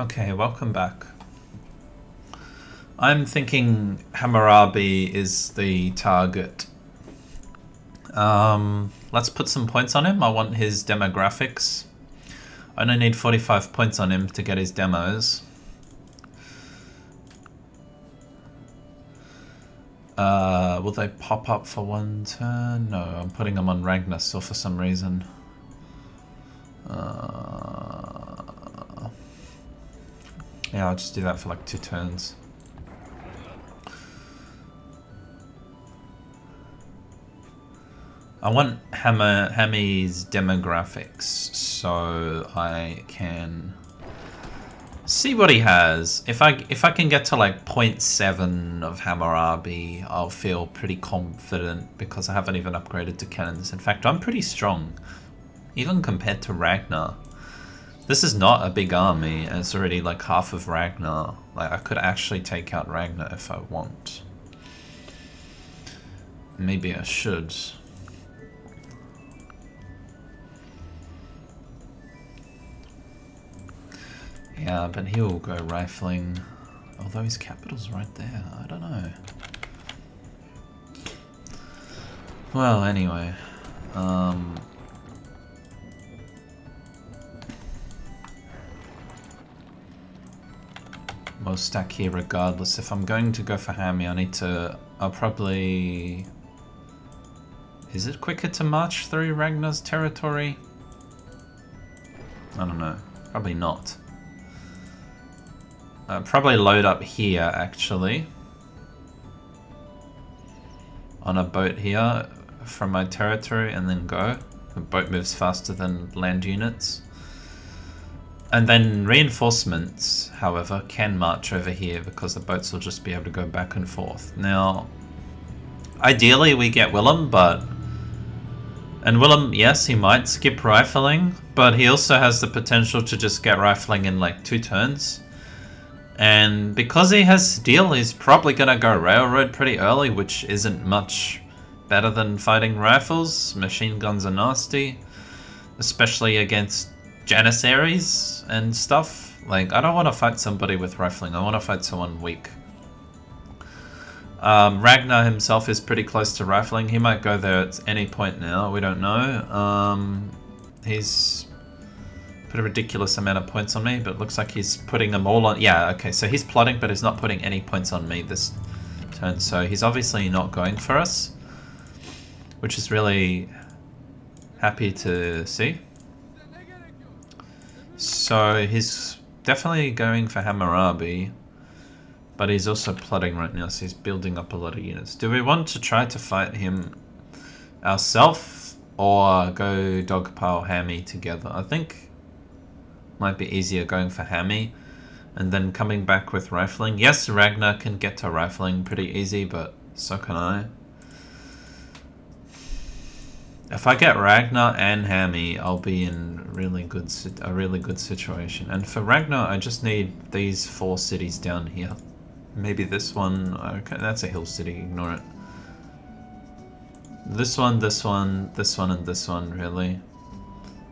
Okay, welcome back. I'm thinking Hammurabi is the target. Um, let's put some points on him. I want his demographics. I only need 45 points on him to get his demos. Uh, will they pop up for one turn? No, I'm putting them on Ragnar still for some reason. Uh, yeah, I'll just do that for like two turns. I want Hammer Hammy's demographics so I can see what he has. If I if I can get to like 0.7 of Hammurabi, I'll feel pretty confident because I haven't even upgraded to cannons. In fact, I'm pretty strong, even compared to Ragnar. This is not a big army, and it's already like half of Ragnar. Like I could actually take out Ragnar if I want. Maybe I should. Yeah, but he'll go rifling. Although his capital's right there. I don't know. Well, anyway. Um, we'll stack here regardless. If I'm going to go for Hammy, I need to... I'll probably... Is it quicker to march through Ragnar's territory? I don't know. Probably not. Uh, probably load up here, actually. On a boat here from my territory and then go. The boat moves faster than land units. And then reinforcements, however, can march over here because the boats will just be able to go back and forth. Now, ideally we get Willem, but... And Willem, yes, he might skip rifling, but he also has the potential to just get rifling in like two turns. And because he has steel, he's probably going to go railroad pretty early, which isn't much better than fighting rifles. Machine guns are nasty, especially against Janissaries and stuff. Like, I don't want to fight somebody with rifling. I want to fight someone weak. Um, Ragnar himself is pretty close to rifling. He might go there at any point now. We don't know. Um, he's put a ridiculous amount of points on me, but looks like he's putting them all on... Yeah, okay, so he's plotting, but he's not putting any points on me this turn, so he's obviously not going for us, which is really happy to see. So he's definitely going for Hammurabi, but he's also plotting right now, so he's building up a lot of units. Do we want to try to fight him ourselves, or go Dogpile Hammy together? I think might be easier going for Hammy and then coming back with rifling. Yes, Ragnar can get to rifling pretty easy, but so can I. If I get Ragnar and Hammy, I'll be in really good a really good situation. And for Ragnar, I just need these four cities down here. Maybe this one. Okay, that's a hill city. Ignore it. This one, this one, this one, and this one, really.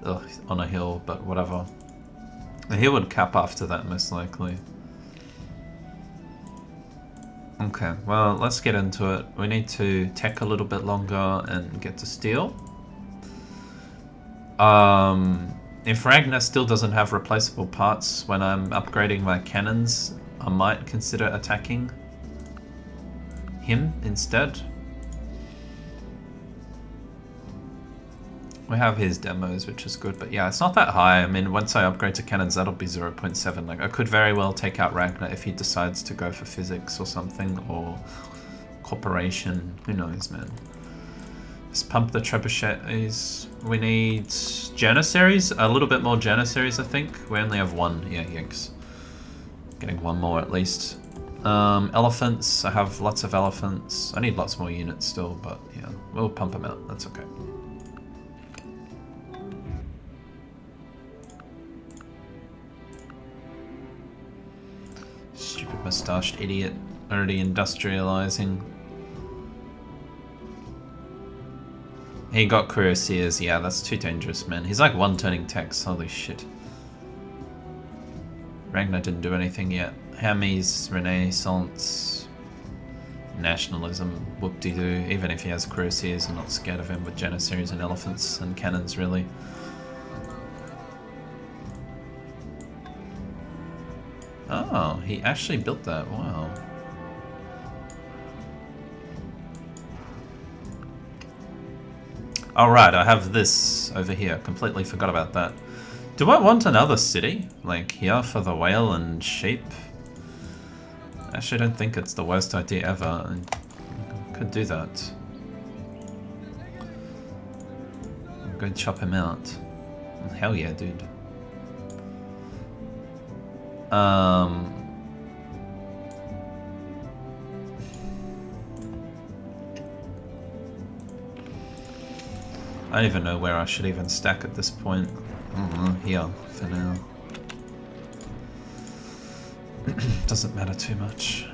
Ugh, on a hill, but whatever. He would cap after that, most likely. Okay, well, let's get into it. We need to tech a little bit longer and get to steel. Um, if Ragnar still doesn't have replaceable parts when I'm upgrading my cannons, I might consider attacking him instead. We have his demos, which is good, but yeah, it's not that high. I mean, once I upgrade to cannons, that'll be 0.7. Like, I could very well take out Ragnar if he decides to go for physics or something, or corporation. Who knows, man. Let's pump the trebuchets. We need Janissaries, a little bit more Janissaries, I think. We only have one. Yeah, yanks. Getting one more at least. Um, elephants, I have lots of elephants. I need lots more units still, but yeah, we'll pump them out. That's okay. Stupid mustached idiot. Already industrializing. He got cuirassiers. Yeah, that's too dangerous, man. He's like one turning techs. Holy shit. Ragnar didn't do anything yet. Hermes, Renaissance, nationalism, whoop-de-doo. Even if he has cuirassiers, I'm not scared of him with janissaries and elephants and cannons, really. Oh, he actually built that. Wow. Alright, I have this over here. Completely forgot about that. Do I want another city? Like here for the whale and sheep? Actually, I don't think it's the worst idea ever. I could do that. Go chop him out. Hell yeah, dude. Um... I don't even know where I should even stack at this point. Know, here for now. Doesn't matter too much.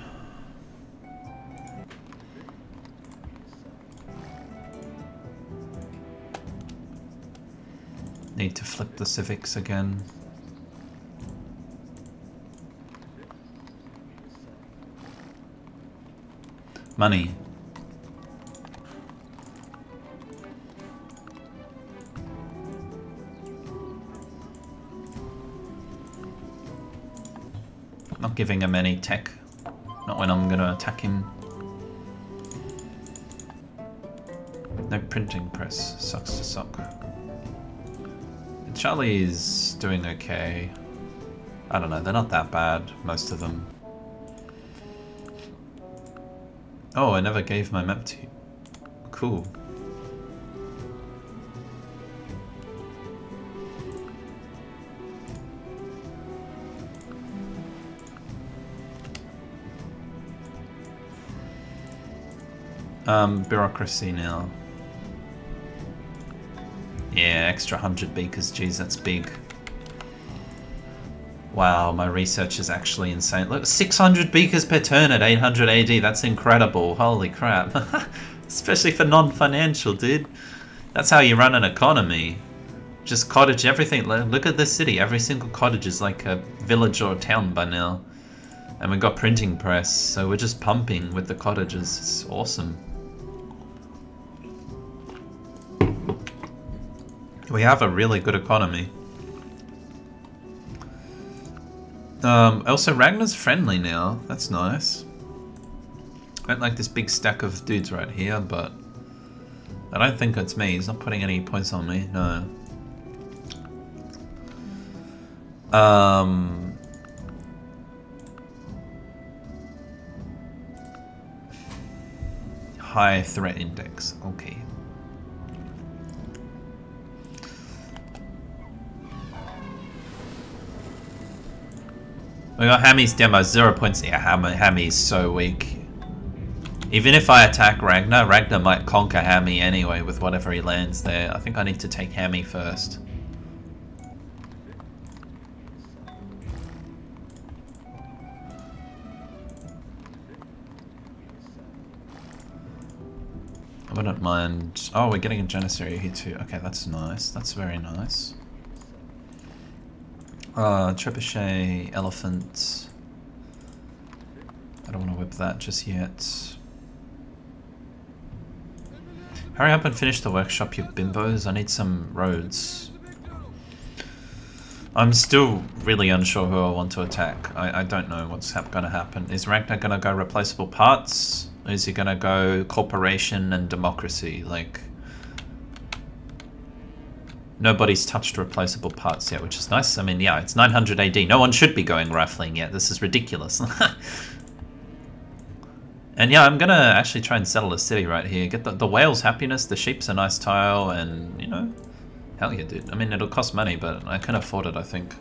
Need to flip the civics again. Money. Not giving him any tech. Not when I'm gonna attack him. No printing press. Sucks to suck. Charlie's doing okay. I don't know, they're not that bad, most of them. Oh, I never gave my map to you. Cool. Um, bureaucracy now. Yeah, extra 100 beakers, geez, that's big. Wow, my research is actually insane. Look, 600 beakers per turn at 800 AD, that's incredible. Holy crap. Especially for non-financial, dude. That's how you run an economy. Just cottage everything. Look at this city. Every single cottage is like a village or a town by now. And we got printing press, so we're just pumping with the cottages. It's awesome. We have a really good economy. Um, also, Ragnar's friendly now. That's nice. I don't like this big stack of dudes right here, but I don't think it's me. He's not putting any points on me. No. Um, high threat index. Okay. We got Hammy's demo, zero points. Yeah, Hammy, Hammy's so weak. Even if I attack Ragnar, Ragnar might conquer Hammy anyway with whatever he lands there. I think I need to take Hammy first. I wouldn't mind... Oh, we're getting a Janissary here too. Okay, that's nice. That's very nice. Uh, trebuchet, elephant. I don't want to whip that just yet. Hurry up and finish the workshop, you bimbos. I need some roads. I'm still really unsure who I want to attack. I, I don't know what's going to happen. Is Ragnar going to go replaceable parts? Is he going to go corporation and democracy? Like, Nobody's touched replaceable parts yet, which is nice. I mean, yeah, it's 900 AD. No one should be going rifling yet. This is ridiculous. and yeah, I'm going to actually try and settle a city right here. Get the, the whale's happiness, the sheep's a nice tile, and, you know, hell yeah, dude. I mean, it'll cost money, but I can afford it, I think.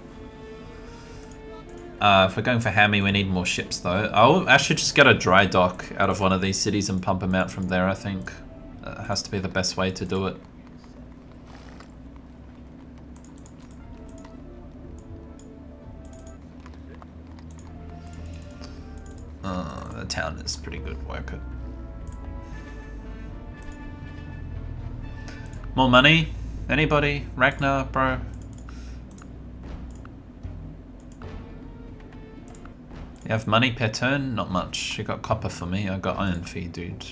Uh, if we're going for Hammy, we need more ships, though. I'll actually just get a dry dock out of one of these cities and pump them out from there, I think. That has to be the best way to do it. Uh, the town is pretty good, work it. More money? Anybody? Ragnar, bro? You have money per turn? Not much. You got copper for me. I got iron for you, dude.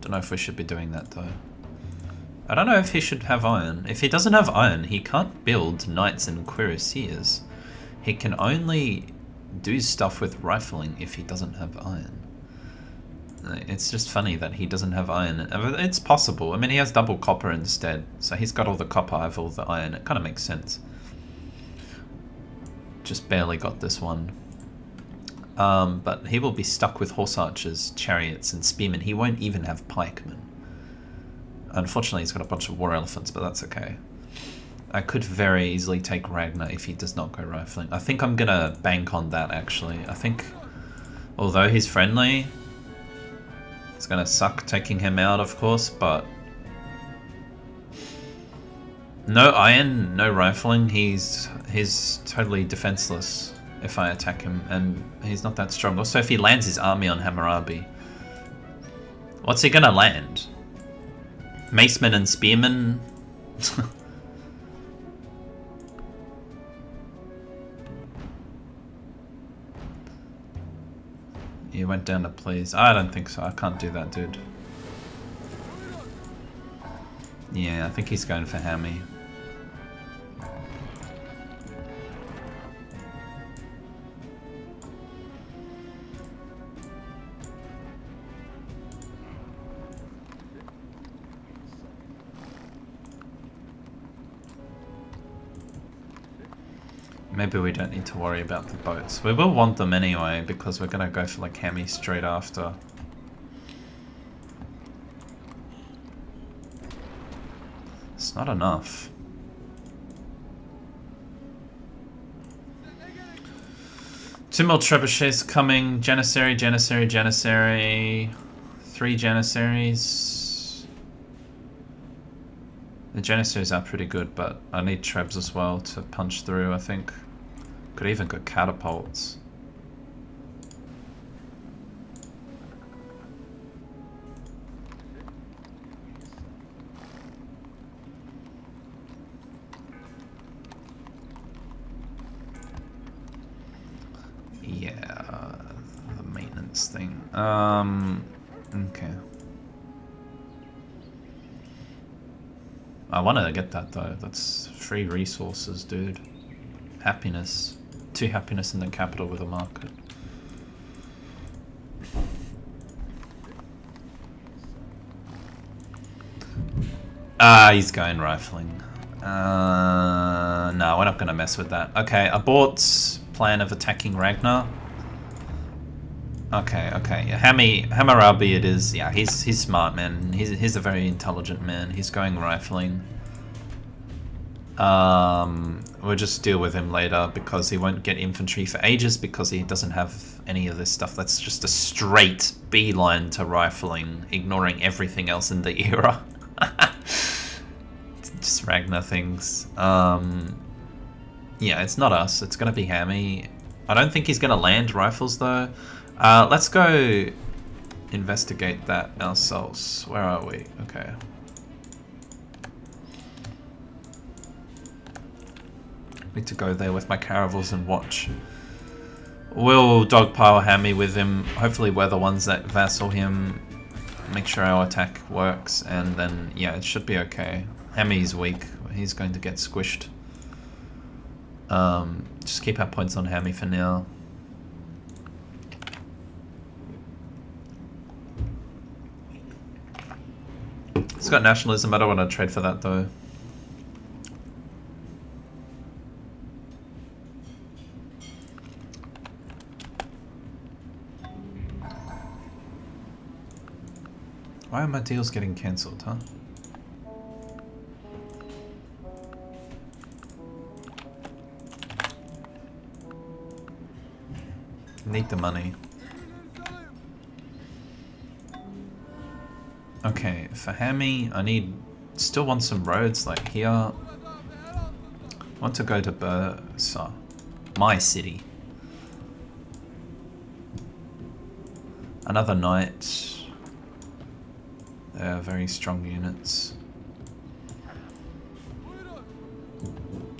Don't know if we should be doing that though. I don't know if he should have iron. If he doesn't have iron, he can't build knights and cuirassiers. He can only do stuff with rifling if he doesn't have iron. It's just funny that he doesn't have iron. It's possible. I mean, he has double copper instead. So he's got all the copper, I have all the iron. It kind of makes sense. Just barely got this one. Um, but he will be stuck with horse archers, chariots, and spearmen. He won't even have pikemen. Unfortunately, he's got a bunch of war elephants, but that's okay. I could very easily take Ragnar if he does not go rifling. I think I'm gonna bank on that, actually. I think, although he's friendly, it's gonna suck taking him out, of course, but... No iron, no rifling, he's, he's totally defenseless if I attack him, and he's not that strong. Also, if he lands his army on Hammurabi, what's he gonna land? Macemen and Spearmen? You went down to please. I don't think so. I can't do that, dude. Yeah, I think he's going for Hammy. Maybe we don't need to worry about the boats. We will want them anyway, because we're going to go for like Hammy straight after. It's not enough. Two more trebuchets coming. Janissary, Janissary, Janissary. Three Janissaries. The Janissaries are pretty good, but I need Trebs as well to punch through, I think. Could even go catapults. Yeah, the maintenance thing. Um, okay. I want to get that though. That's free resources, dude. Happiness to happiness and then capital with a market. Ah, he's going rifling. Uh, no, we're not going to mess with that. Okay, Abort's plan of attacking Ragnar. Okay, okay. Yeah, Hammy, Hammurabi it is. Yeah, he's he's smart, man. He's, he's a very intelligent man. He's going rifling. Um, we'll just deal with him later because he won't get infantry for ages because he doesn't have any of this stuff. That's just a straight beeline to rifling, ignoring everything else in the era. just Ragnar things. Um, yeah, it's not us. It's going to be Hammy. I don't think he's going to land rifles though. Uh, let's go investigate that ourselves. Where are we? Okay. Need to go there with my caravels and watch. We'll dogpile Hammy with him. Hopefully we're the ones that vassal him. Make sure our attack works and then, yeah, it should be okay. Hammy's weak. He's going to get squished. Um, just keep our points on Hammy for now. It's got nationalism. I don't want to trade for that though. Are my deals getting cancelled, huh? Need the money. Okay, for Hammy, I need... Still want some roads, like here. Want to go to Bursa. My city. Another knight they're very strong units.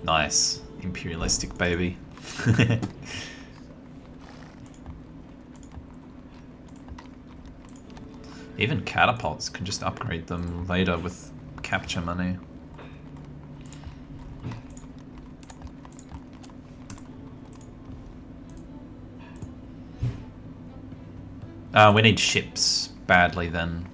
Nice. Imperialistic baby. Even catapults can just upgrade them later with capture money. Uh, we need ships badly then.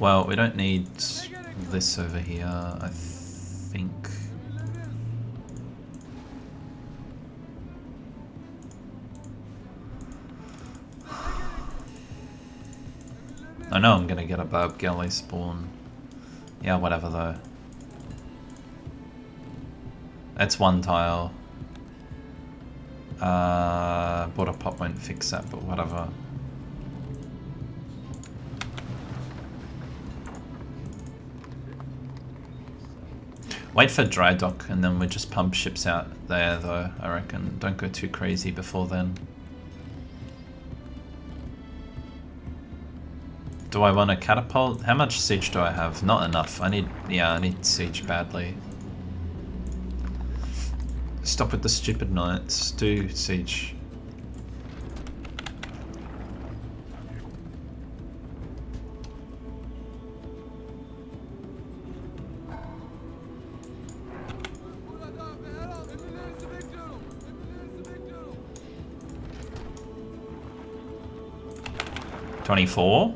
Well, we don't need this over here, I think. I know I'm gonna get a Barb Galley spawn. Yeah, whatever though. That's one tile. Uh, border pop won't fix that, but whatever. Wait for dry dock and then we just pump ships out there though, I reckon. Don't go too crazy before then. Do I want a catapult? How much siege do I have? Not enough. I need, yeah, I need siege badly. Stop with the stupid knights. Do siege. Twenty-four?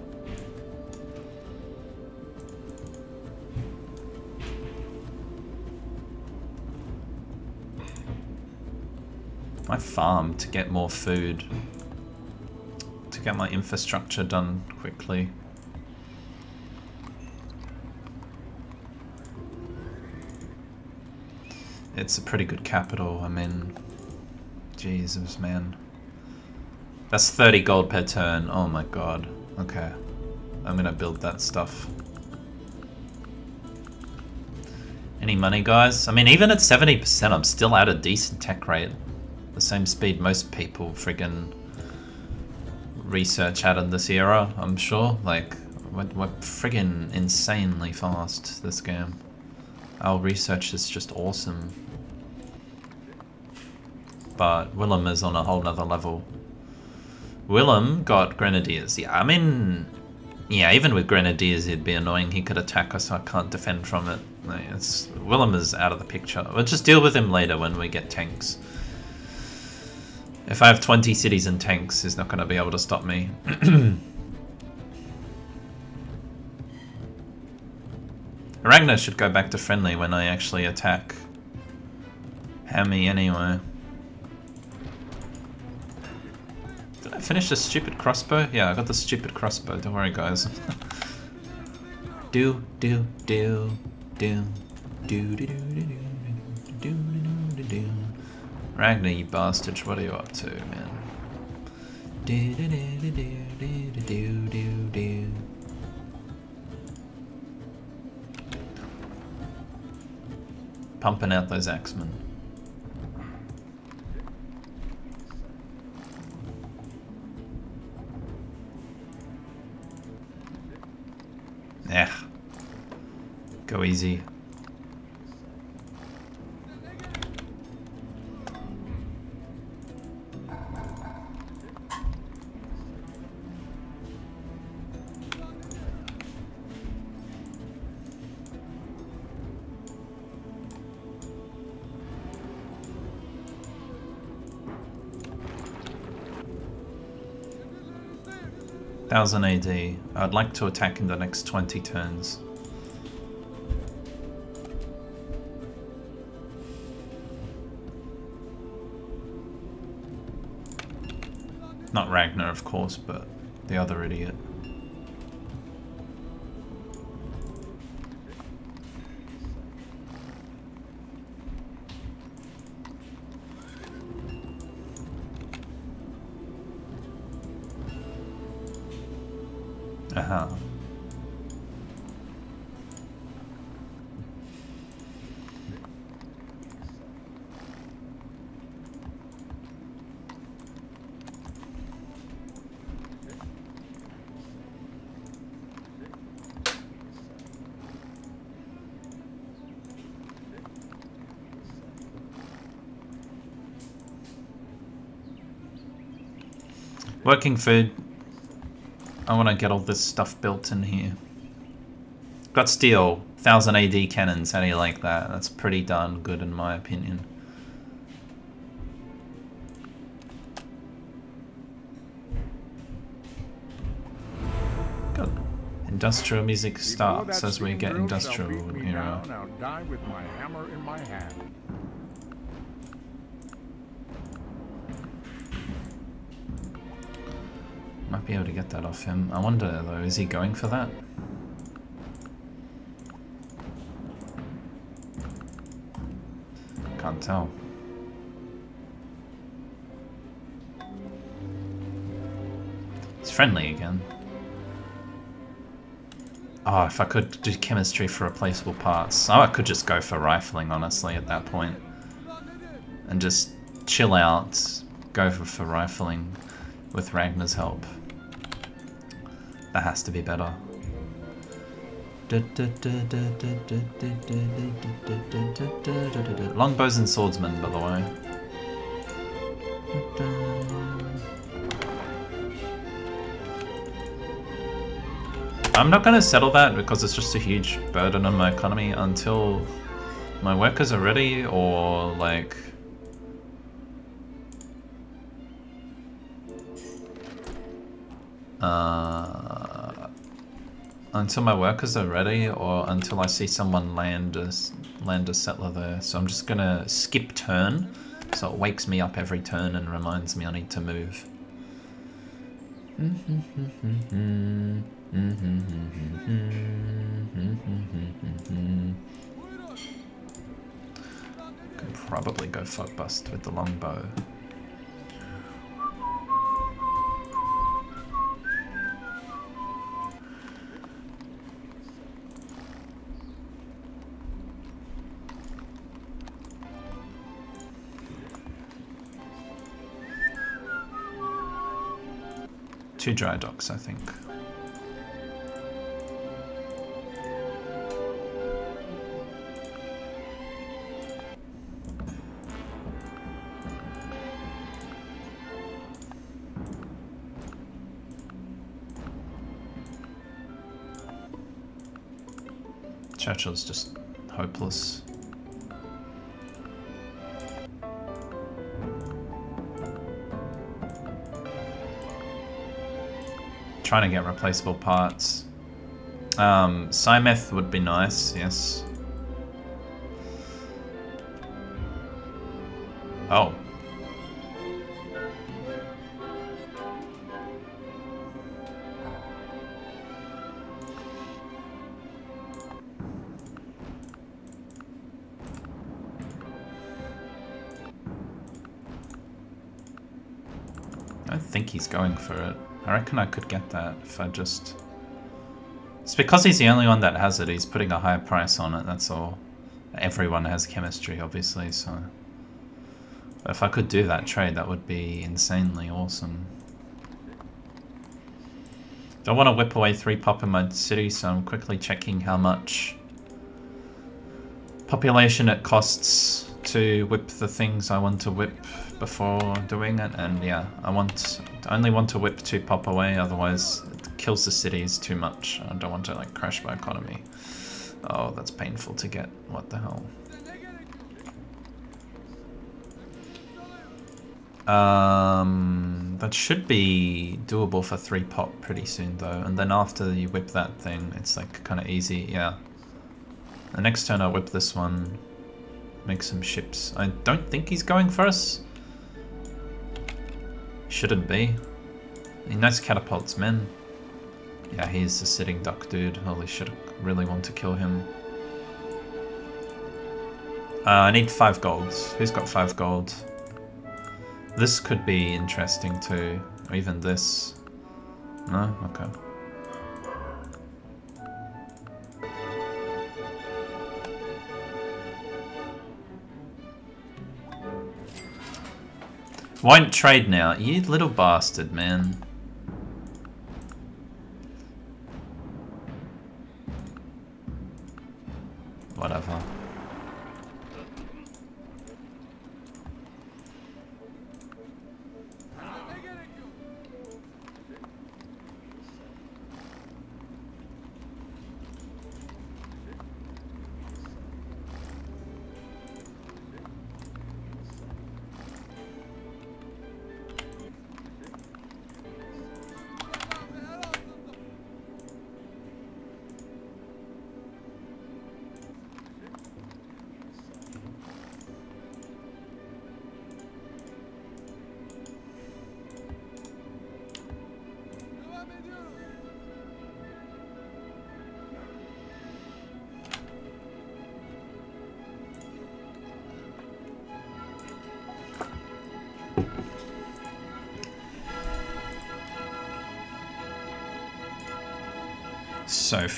my farm to get more food. To get my infrastructure done quickly. It's a pretty good capital, I mean... Jesus, man. That's 30 gold per turn. Oh my god. Okay. I'm gonna build that stuff. Any money, guys? I mean, even at 70%, I'm still at a decent tech rate the same speed most people friggin' research at in this era, I'm sure. Like, we're, we're friggin' insanely fast, this game. Our research is just awesome. But Willem is on a whole nother level. Willem got Grenadiers. Yeah, I mean, yeah, even with Grenadiers, it'd be annoying. He could attack us, I can't defend from it. Like, it's, Willem is out of the picture. We'll just deal with him later when we get tanks. If I have 20 cities and tanks, he's not going to be able to stop me. Ragnar should go back to friendly when I actually attack Hammy anyway. Finish the stupid crossbow? Yeah, I got the stupid crossbow. Don't worry, guys. do, do, do, do, do, do, do, do, do, do, do. Ragnar, you bastard, what are you up to, man? Do do do do do do do. Pumping out those axemen. Yeah. Go easy. Thousand AD. I'd like to attack in the next 20 turns. Not Ragnar, of course, but the other idiot. Working food. I want to get all this stuff built in here. Got steel. 1000 AD cannons. How do you like that? That's pretty darn good in my opinion. Got industrial music starts as we get industrial era. Might be able to get that off him. I wonder though, is he going for that? Can't tell. It's friendly again. Oh, if I could do chemistry for replaceable parts. Oh, I could just go for rifling, honestly, at that point. And just chill out, go for, for rifling with Ragnar's help. That has to be better. Longbows and swordsmen, by the way. I'm not going to settle that because it's just a huge burden on my economy until my workers are ready or like uh, until my workers are ready or until I see someone land a, land a settler there. So I'm just gonna skip turn so it wakes me up every turn and reminds me I need to move. Could probably go fog bust with the longbow. Two dry docks, I think. Churchill's just hopeless. Trying to get replaceable parts. Um, Symeth would be nice, yes. Oh. I think he's going for it. I reckon I could get that if I just... It's because he's the only one that has it, he's putting a higher price on it, that's all. Everyone has chemistry, obviously, so... But if I could do that trade, that would be insanely awesome. Don't want to whip away three pop in my city, so I'm quickly checking how much population it costs to whip the things I want to whip before doing it, and yeah, I want I only want to whip two pop away, otherwise it kills the cities too much. I don't want to like crash my economy. Oh, that's painful to get. What the hell? Um, that should be doable for three pop pretty soon though, and then after you whip that thing, it's like kind of easy, yeah. The next turn I whip this one, make some ships. I don't think he's going for us. Shouldn't be. Nice catapults, man. Yeah, he's a sitting duck dude. Holy shit, I really want to kill him. Uh, I need five golds. Who's got five gold? This could be interesting too. Or even this. No? Okay. Won't trade now. You little bastard, man. Whatever.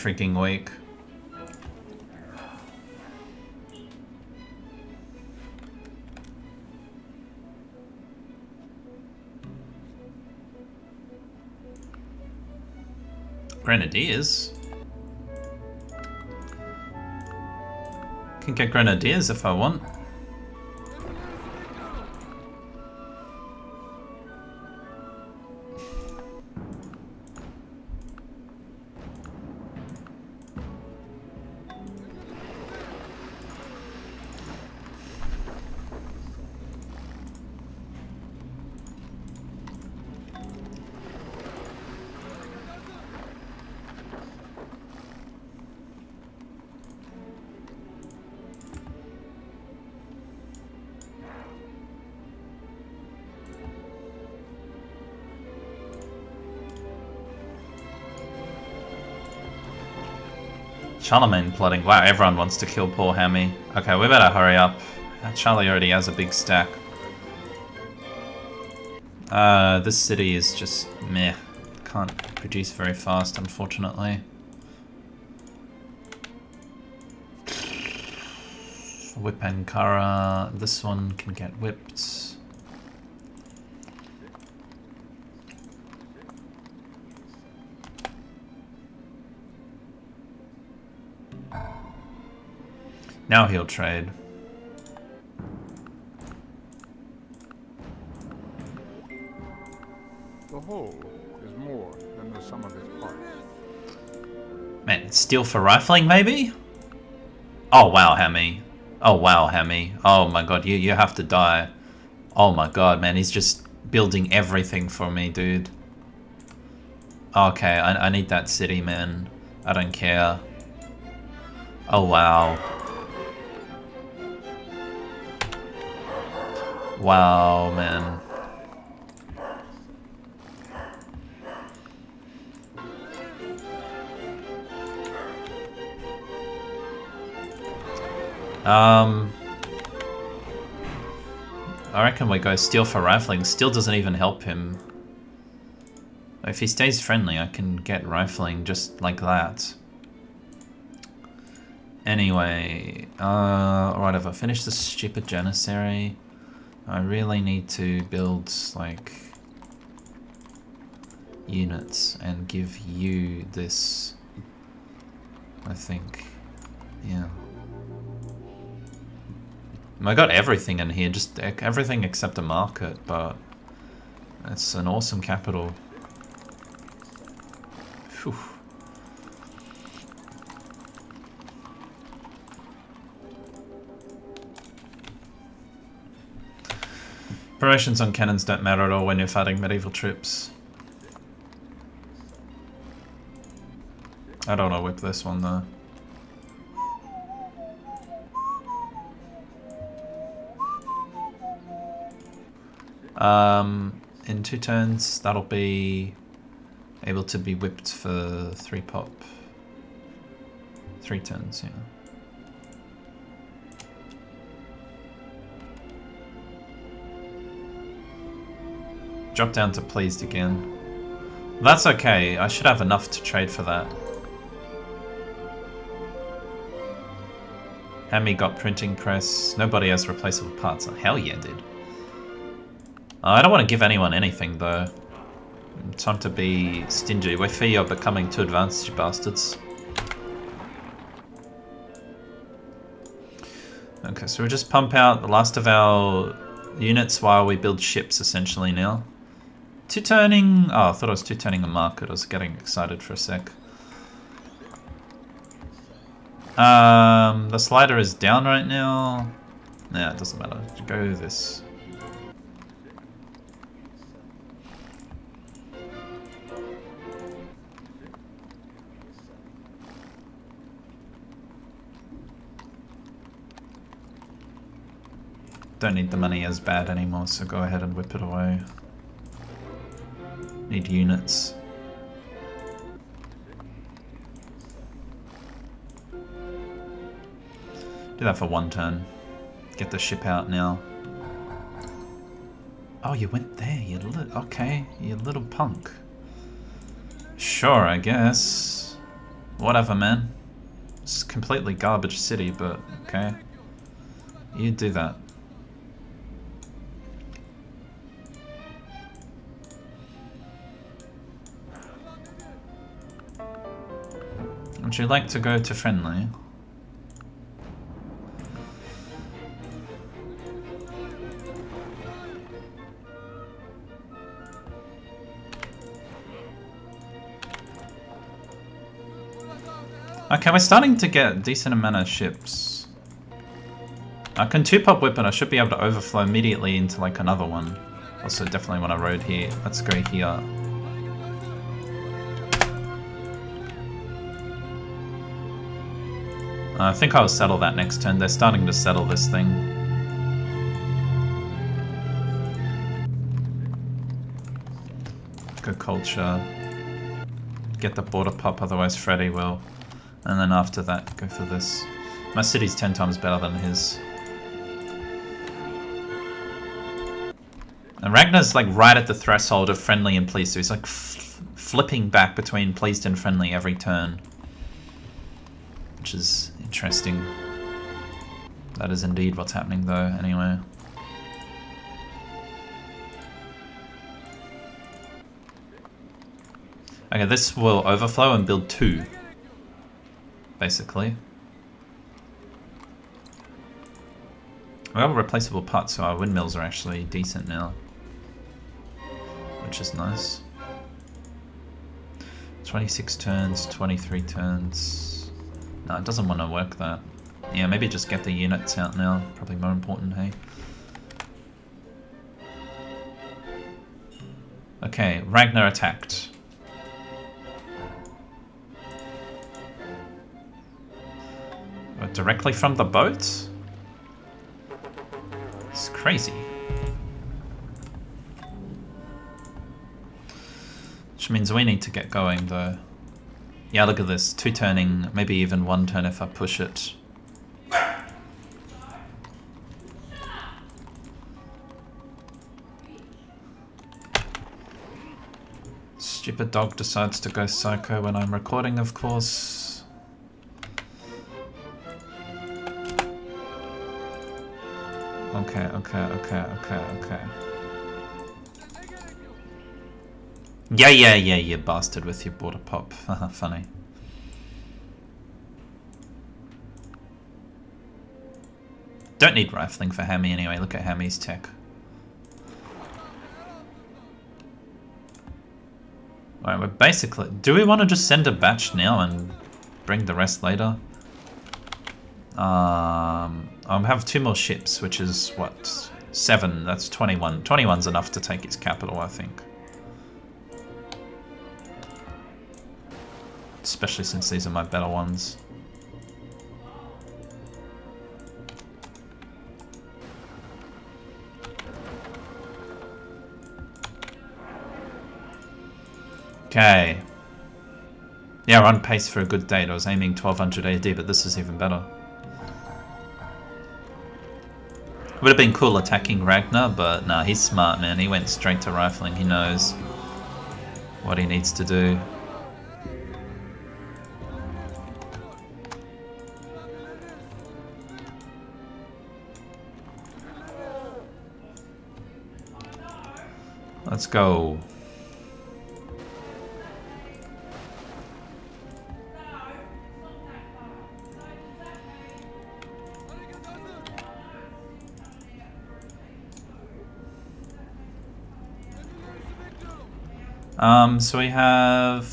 Freaking weak. Grenadiers? Can get grenadiers if I want. Charlemagne plotting. Wow, everyone wants to kill poor Hammy. Okay, we better hurry up. Charlie already has a big stack. Uh, this city is just meh. Can't produce very fast, unfortunately. Whip Ankara. This one can get whipped. Now he'll trade. The whole is more than the sum of its parts. Man, steel for rifling, maybe? Oh, wow, Hammy. Oh, wow, Hammy. Oh, my God, you, you have to die. Oh, my God, man, he's just building everything for me, dude. Okay, I, I need that city, man. I don't care. Oh, wow. Wow, man. Um, I reckon we go steel for rifling. Steel doesn't even help him. If he stays friendly, I can get rifling just like that. Anyway, uh, alright, have I finished this stupid Janissary. I really need to build, like, units and give you this, I think. Yeah. I got everything in here, just everything except a market, but it's an awesome capital. Promotions on cannons don't matter at all when you're fighting medieval troops. I don't want to whip this one though. Um, in two turns, that'll be able to be whipped for three pop. Three turns, yeah. Drop down to pleased again. That's okay, I should have enough to trade for that. Hammy got printing press. Nobody has replaceable parts. Oh, hell yeah, dude. Uh, I don't want to give anyone anything, though. Time to be stingy. We fear you're becoming too advanced, you bastards. Okay, so we just pump out the last of our units while we build ships, essentially, now. Two-turning... Oh, I thought I was two-turning a market. I was getting excited for a sec. Um, the slider is down right now. Nah, it doesn't matter. Go this. Don't need the money as bad anymore, so go ahead and whip it away. Need units. Do that for one turn. Get the ship out now. Oh, you went there, you little... Okay, you little punk. Sure, I guess. Whatever, man. It's completely garbage city, but okay. You do that. Would you like to go to friendly? Okay, we're starting to get decent amount of ships. I can two-pop whip and I should be able to overflow immediately into like another one. Also definitely want a road here. Let's go here. Uh, I think I'll settle that next turn. They're starting to settle this thing. Good culture. Get the border pop, otherwise Freddy will. And then after that, go for this. My city's ten times better than his. And Ragnar's like right at the threshold of friendly and pleased, so he's like flipping back between pleased and friendly every turn. Which is interesting. That is indeed what's happening though, anyway. Okay, this will overflow and build two. Basically. We have replaceable part, so our windmills are actually decent now. Which is nice. 26 turns, 23 turns. No, it doesn't want to work that. Yeah, maybe just get the units out now. Probably more important, hey? Okay, Ragnar attacked. Directly from the boat? It's crazy. Which means we need to get going though. Yeah, look at this. Two turning, maybe even one turn if I push it. Stupid dog decides to go psycho when I'm recording, of course. Okay, okay, okay, okay, okay. Yeah, yeah, yeah, you bastard with your border pop. Funny. Don't need rifling for Hammy anyway, look at Hammy's tech. Alright, we're basically... Do we want to just send a batch now and bring the rest later? Um, I have two more ships, which is, what, seven, that's 21. 21's enough to take its capital, I think. Especially since these are my better ones. Okay. Yeah, we're on pace for a good date. I was aiming 1200 AD, but this is even better. Would have been cool attacking Ragnar, but nah, he's smart, man. He went straight to rifling. He knows what he needs to do. Let's go. Um, so we have...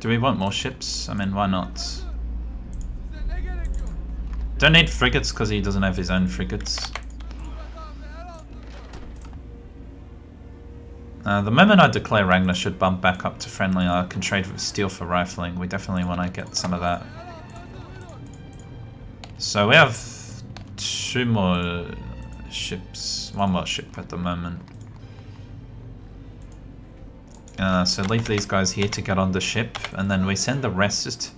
Do we want more ships? I mean, why not? Don't need frigates because he doesn't have his own frigates. Uh, the moment I declare Ragnar should bump back up to friendly, I can trade with steel for rifling. We definitely want to get some of that. So we have two more ships, one more ship at the moment. Uh, so leave these guys here to get on the ship, and then we send the rest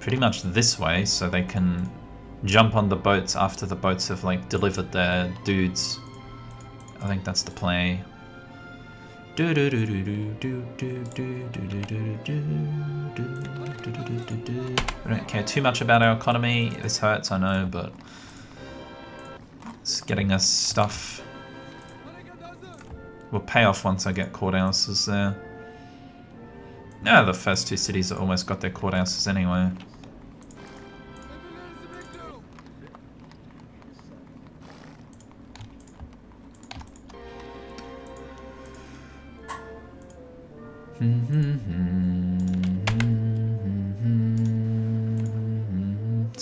pretty much this way, so they can jump on the boats after the boats have like delivered their dudes. I think that's the play. We don't care too much about our economy. This hurts, I know, but it's getting us stuff. We'll pay off once I get courthouses there. No, the first two cities almost got their courthouses anyway.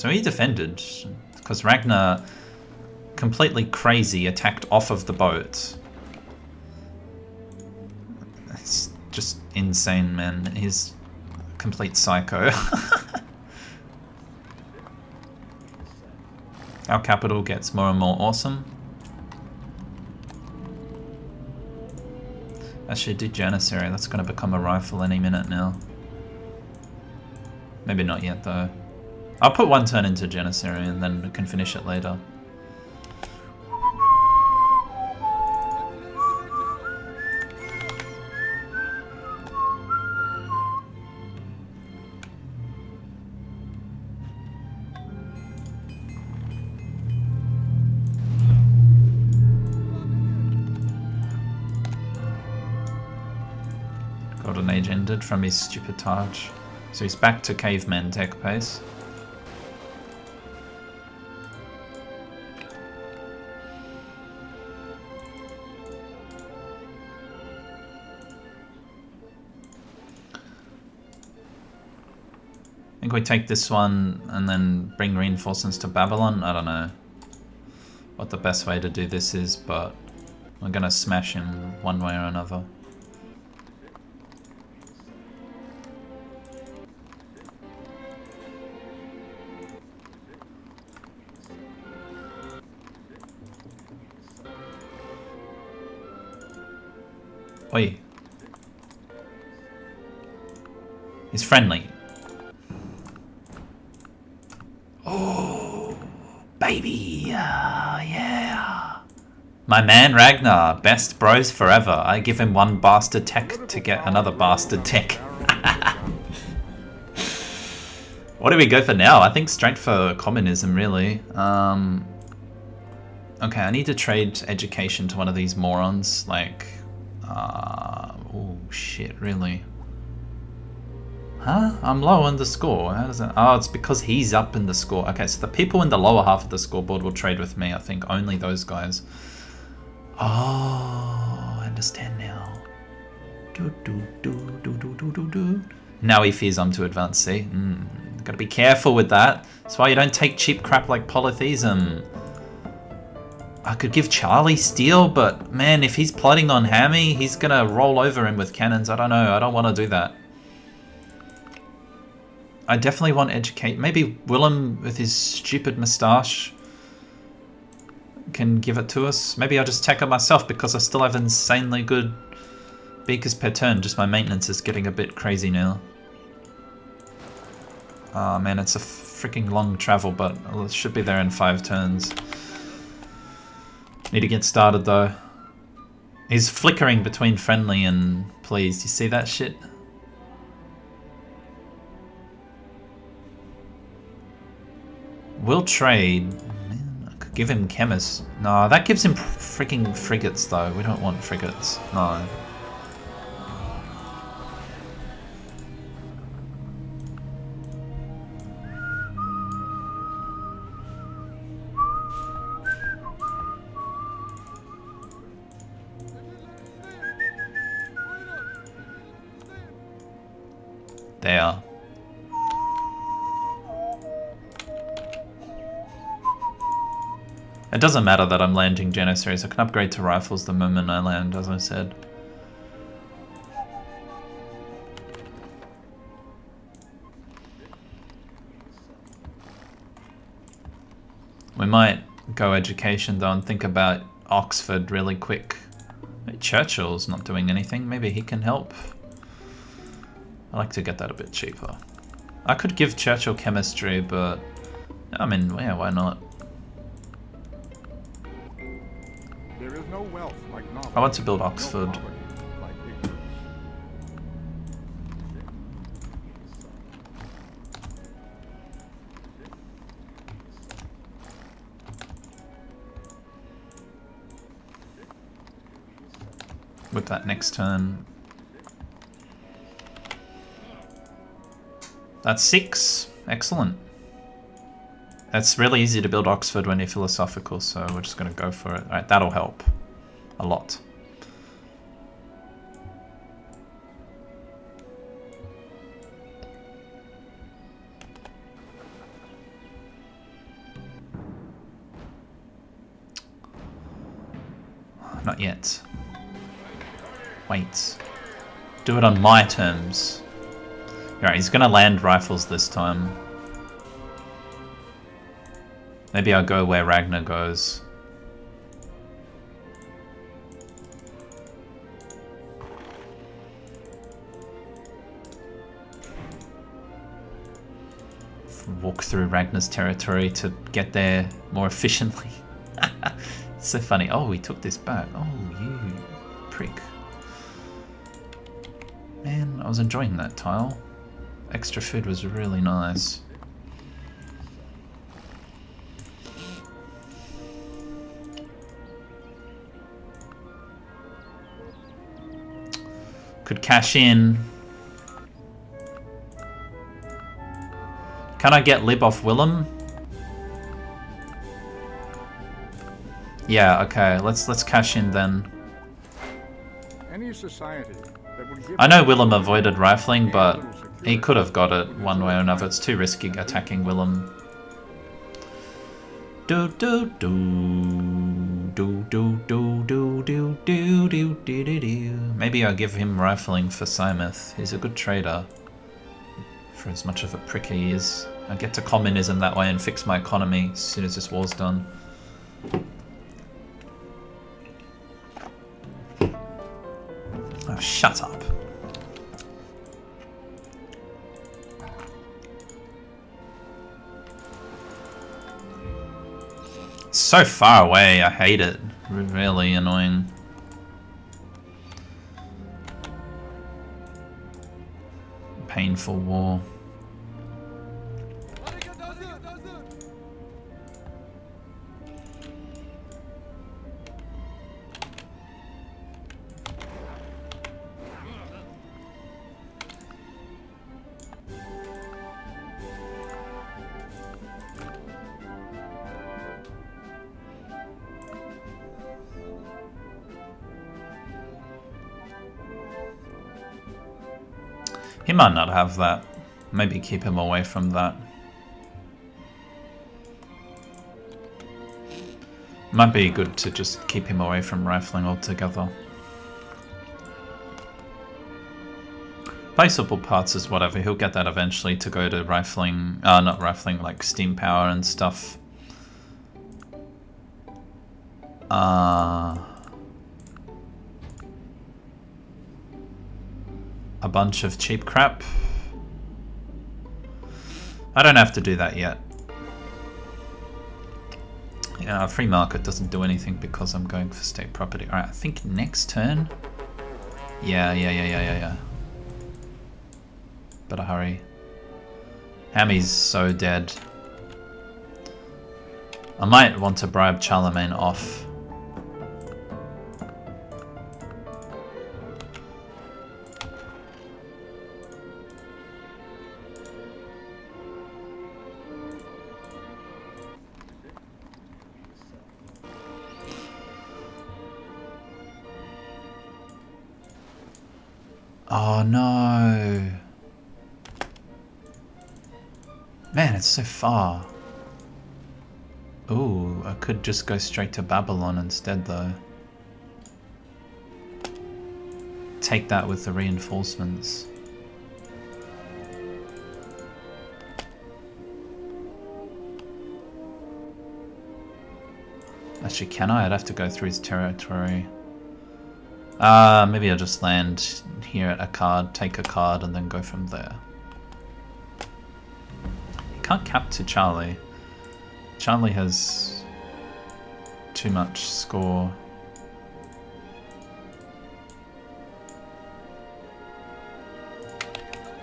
So he defended, because Ragnar, completely crazy, attacked off of the boat. It's just insane, man. He's a complete psycho. Our capital gets more and more awesome. Actually, do Janissary. That's going to become a rifle any minute now. Maybe not yet, though. I'll put one turn into Janissary and then can finish it later. Ended from his stupid Taj. So he's back to caveman tech pace. I think we take this one and then bring reinforcements to Babylon. I don't know what the best way to do this is, but we're gonna smash him one way or another. Friendly. Oh, baby. Uh, yeah. My man Ragnar, best bros forever. I give him one bastard tech to get another bastard tech. what do we go for now? I think straight for communism, really. Um, okay, I need to trade education to one of these morons. Like, uh, oh shit, really? Huh? I'm low in the score. How does that? Oh, it's because he's up in the score. Okay, so the people in the lower half of the scoreboard will trade with me. I think only those guys. Oh, I understand now. Do, do, do, do, do, do, do, do. Now he fears I'm too advanced, see? Mm, gotta be careful with that. That's why you don't take cheap crap like polytheism. I could give Charlie steel, but man, if he's plotting on Hammy, he's gonna roll over him with cannons. I don't know. I don't want to do that. I definitely want to educate. Maybe Willem with his stupid moustache can give it to us. Maybe I'll just it myself because I still have insanely good beakers per turn. Just my maintenance is getting a bit crazy now. Oh man, it's a freaking long travel, but it should be there in five turns. Need to get started though. He's flickering between friendly and pleased. You see that shit? We'll trade. Man, I could give him chemist. No, that gives him freaking frigates though. We don't want frigates. No. They It doesn't matter that I'm landing Janissaries. I can upgrade to rifles the moment I land, as I said. We might go education though and think about Oxford really quick. Churchill's not doing anything. Maybe he can help. I like to get that a bit cheaper. I could give Churchill chemistry, but I mean, yeah, why not? I want to build Oxford. With that next turn. That's six. Excellent. It's really easy to build Oxford when you're philosophical, so we're just going to go for it. All right, that'll help. A lot. Not yet. Wait. Do it on my terms. Alright, he's gonna land rifles this time. Maybe I'll go where Ragnar goes. Walk through Ragnar's territory to get there more efficiently. so funny. Oh, we took this back. Oh, you prick. Man, I was enjoying that tile. Extra food was really nice. Could cash in. Can I get Lib off Willem? Yeah, okay. Let's let's cash in then. Any society that would give I know Willem avoided rifling, but he could have got it one way or another. It's too risky attacking Willem. Do do do do do do do do do do do do do. Maybe I'll give him rifling for Sci Meth. He's a good trader. For as much of a prick he is. I get to communism that way and fix my economy as soon as this war's done. Oh, shut up. so far away, I hate it. Really annoying. Painful war. He might not have that. Maybe keep him away from that. Might be good to just keep him away from rifling altogether. Placeable parts is whatever, he'll get that eventually to go to rifling, uh, not rifling, like steam power and stuff. Uh, a bunch of cheap crap. I don't have to do that yet. Yeah, free market doesn't do anything because I'm going for state property. Alright, I think next turn. Yeah, yeah, yeah, yeah, yeah, yeah. Better hurry. Hammy's so dead. I might want to bribe Charlemagne off. No. Man, it's so far. Ooh, I could just go straight to Babylon instead though. Take that with the reinforcements. Actually, can I? I'd have to go through his territory. Uh, maybe I'll just land here at Akkad, take Akkad, and then go from there. You can't cap to Charlie. Charlie has too much score.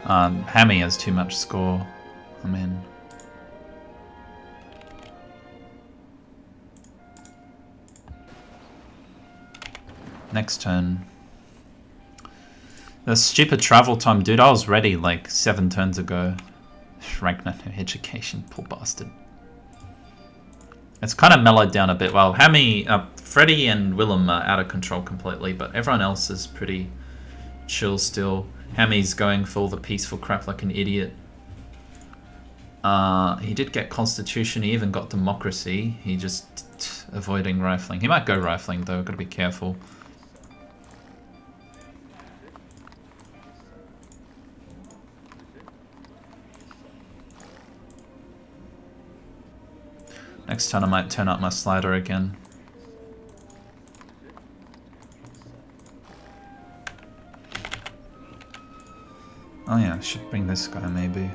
Um, Hammy has too much score. I'm in. Next turn. The stupid travel time, dude. I was ready like seven turns ago. Ragnar no education, poor bastard. It's kind of mellowed down a bit. Well, Hammy, uh, Freddy and Willem are out of control completely, but everyone else is pretty chill still. Hammy's going for all the peaceful crap like an idiot. Uh, he did get Constitution, he even got Democracy. He just avoiding rifling. He might go rifling though, gotta be careful. Next time I might turn up my slider again. Oh yeah, should bring this guy maybe.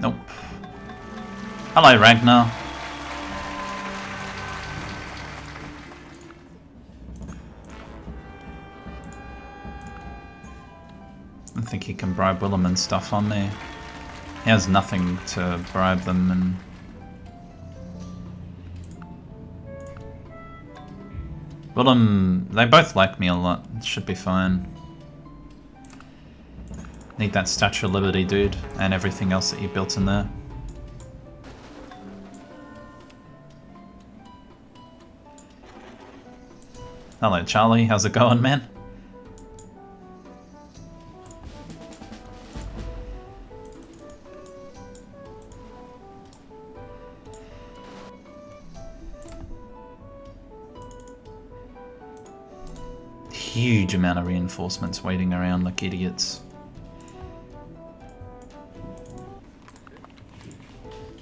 Nope. Hello, Ragnar. Bribe Willem and stuff on me. He has nothing to bribe them and... Willem, they both like me a lot. Should be fine. Need that Statue of Liberty, dude, and everything else that you built in there. Hello, Charlie. How's it going, man? Reinforcements waiting around like idiots.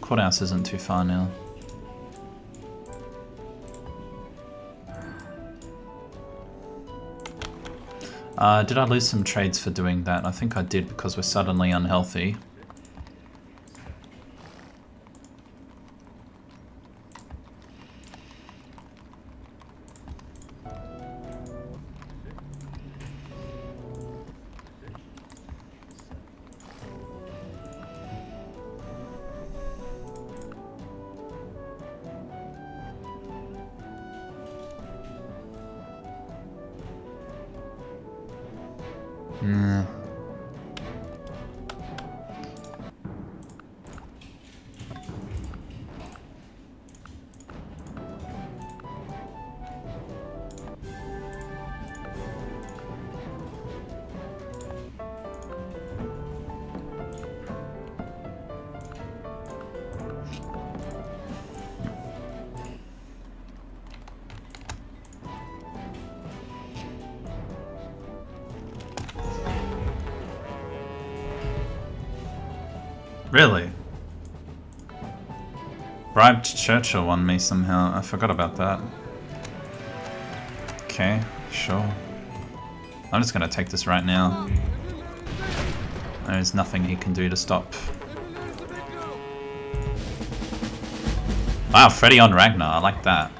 Courthouse isn't too far now. Uh, did I lose some trades for doing that? I think I did because we're suddenly unhealthy. Churchill won me somehow. I forgot about that. Okay, sure. I'm just gonna take this right now. There's nothing he can do to stop. Wow, Freddy on Ragnar, I like that.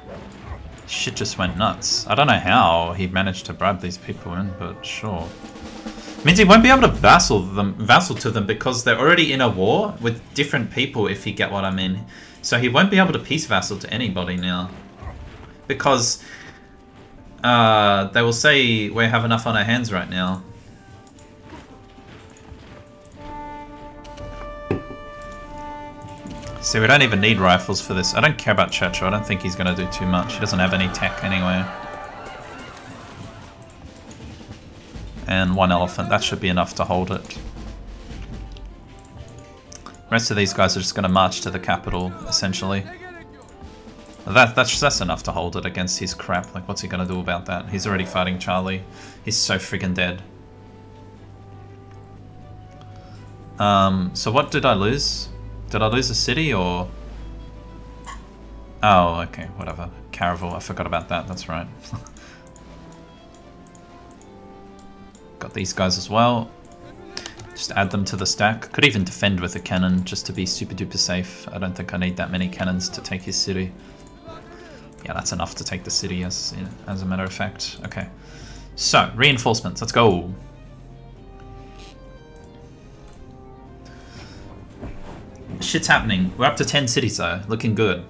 Shit just went nuts. I don't know how he managed to bribe these people in, but sure. Means he won't be able to vassal them, vassal to them because they're already in a war with different people. If you get what I mean, so he won't be able to peace vassal to anybody now, because uh, they will say we have enough on our hands right now. See, we don't even need rifles for this. I don't care about Churchill. I don't think he's going to do too much. He doesn't have any tech anyway. and one elephant. That should be enough to hold it. Rest of these guys are just going to march to the capital, essentially. That, that's, that's enough to hold it against his crap. Like, what's he going to do about that? He's already fighting Charlie. He's so friggin' dead. Um, so what did I lose? Did I lose a city, or... Oh, okay, whatever. Caravel, I forgot about that, that's right. Got these guys as well. Just add them to the stack. Could even defend with a cannon just to be super duper safe. I don't think I need that many cannons to take his city. Yeah, that's enough to take the city as, as a matter of fact. Okay. So, reinforcements. Let's go. Shit's happening. We're up to 10 cities though, looking good.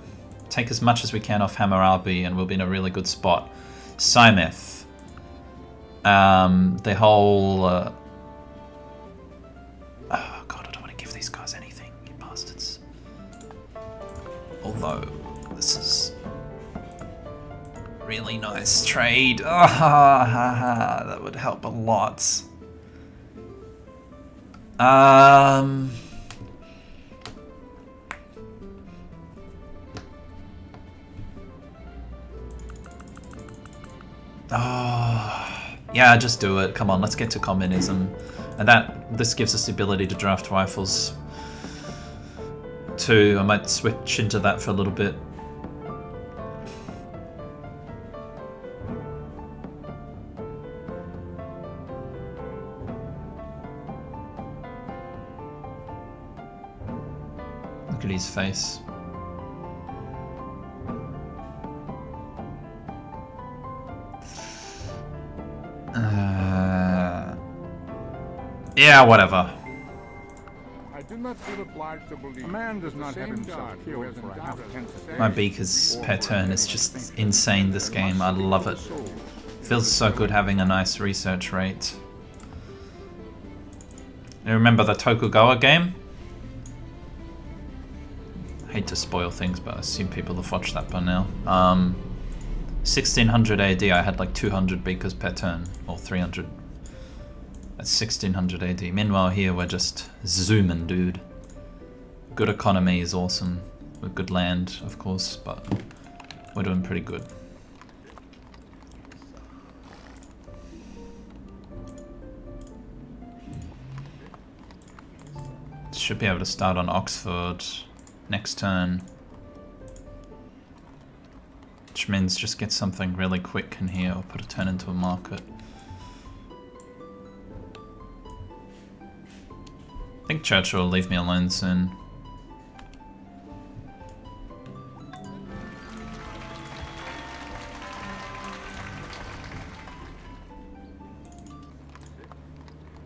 Take as much as we can off Hammurabi and we'll be in a really good spot. Sci Meth. Um, the whole... Uh... Although, this is... Really nice trade. Ah, that would help a lot. Um... Oh, yeah, just do it. Come on, let's get to communism. And that this gives us the ability to draft rifles too. I might switch into that for a little bit. Look at his face. Uh, yeah, whatever. I not feel obliged to believe. A man does not have himself killed for a half-tenth My beakers per turn is just insane this game. I love it. Feels so good having a nice research rate. You remember the Tokugawa game? hate to spoil things, but I assume people have watched that by now. Um, 1600 AD, I had like 200 beakers per turn, or 300. That's 1600 AD. Meanwhile, here we're just zooming, dude. Good economy is awesome. With good land, of course, but we're doing pretty good. Should be able to start on Oxford next turn. Which means just get something really quick in here or put a turn into a market. Think Churchill will leave me alone soon.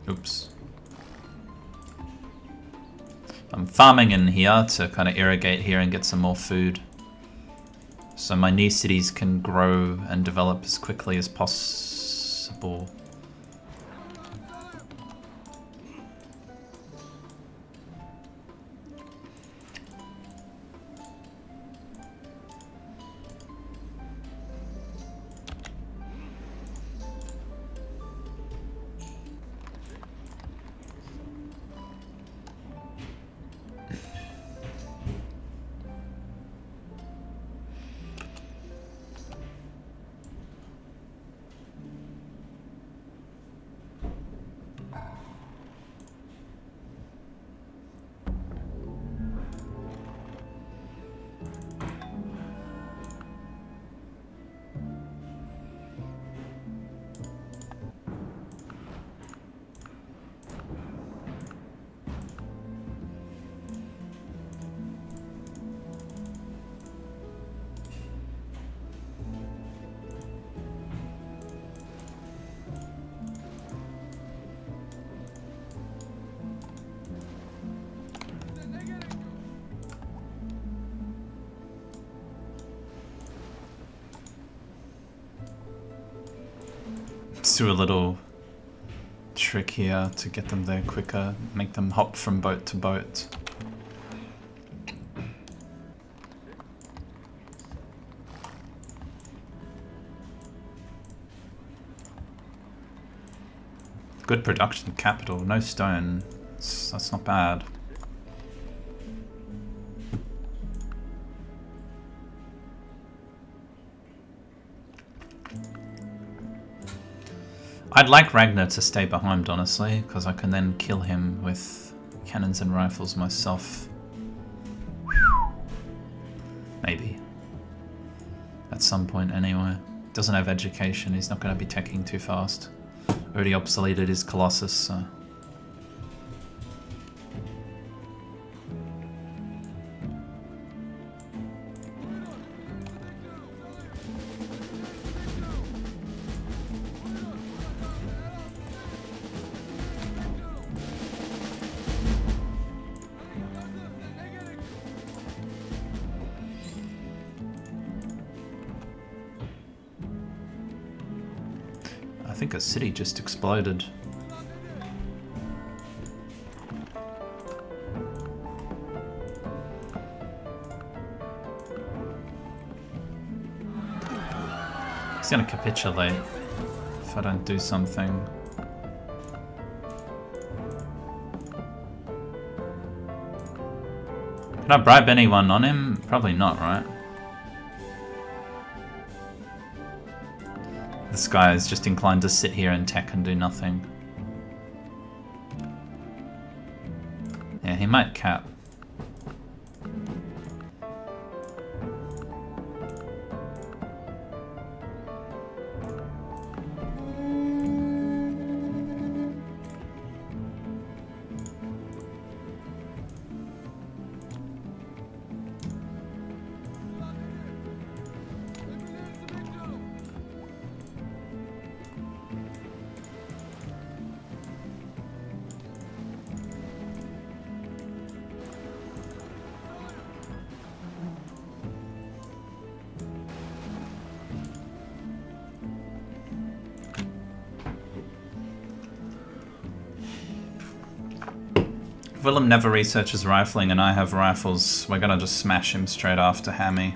Oops. I'm farming in here to kind of irrigate here and get some more food. So my new cities can grow and develop as quickly as possible. To get them there quicker, make them hop from boat to boat. Good production capital, no stone. That's, not bad. I'd like Ragnar to stay behind, honestly, because I can then kill him with cannons and rifles myself. Maybe. At some point, anyway. Doesn't have education, he's not going to be teching too fast. Already obsoleted his Colossus, so... He's gonna capitulate if I don't do something. Can I bribe anyone on him? Probably not, right? This guy is just inclined to sit here and tech and do nothing. Willem never researches rifling and I have rifles. We're gonna just smash him straight after Hammy.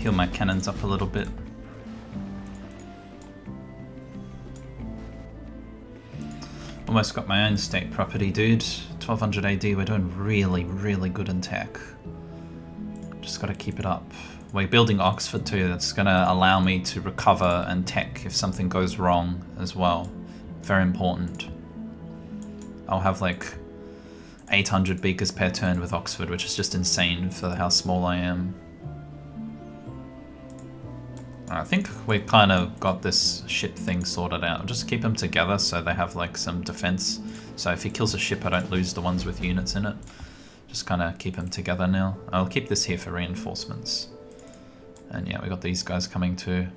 Heal my cannons up a little bit. Almost got my own state property, dude. 1200 AD, we're doing really, really good in tech. Just gotta keep it up. We're building Oxford too, that's gonna allow me to recover and tech if something goes wrong as well. Very important. I'll have like 800 beakers per turn with Oxford, which is just insane for how small I am. I think we kind of got this ship thing sorted out. Just keep them together so they have like some defense. So if he kills a ship, I don't lose the ones with units in it. Just kind of keep them together now. I'll keep this here for reinforcements. And yeah, we got these guys coming too.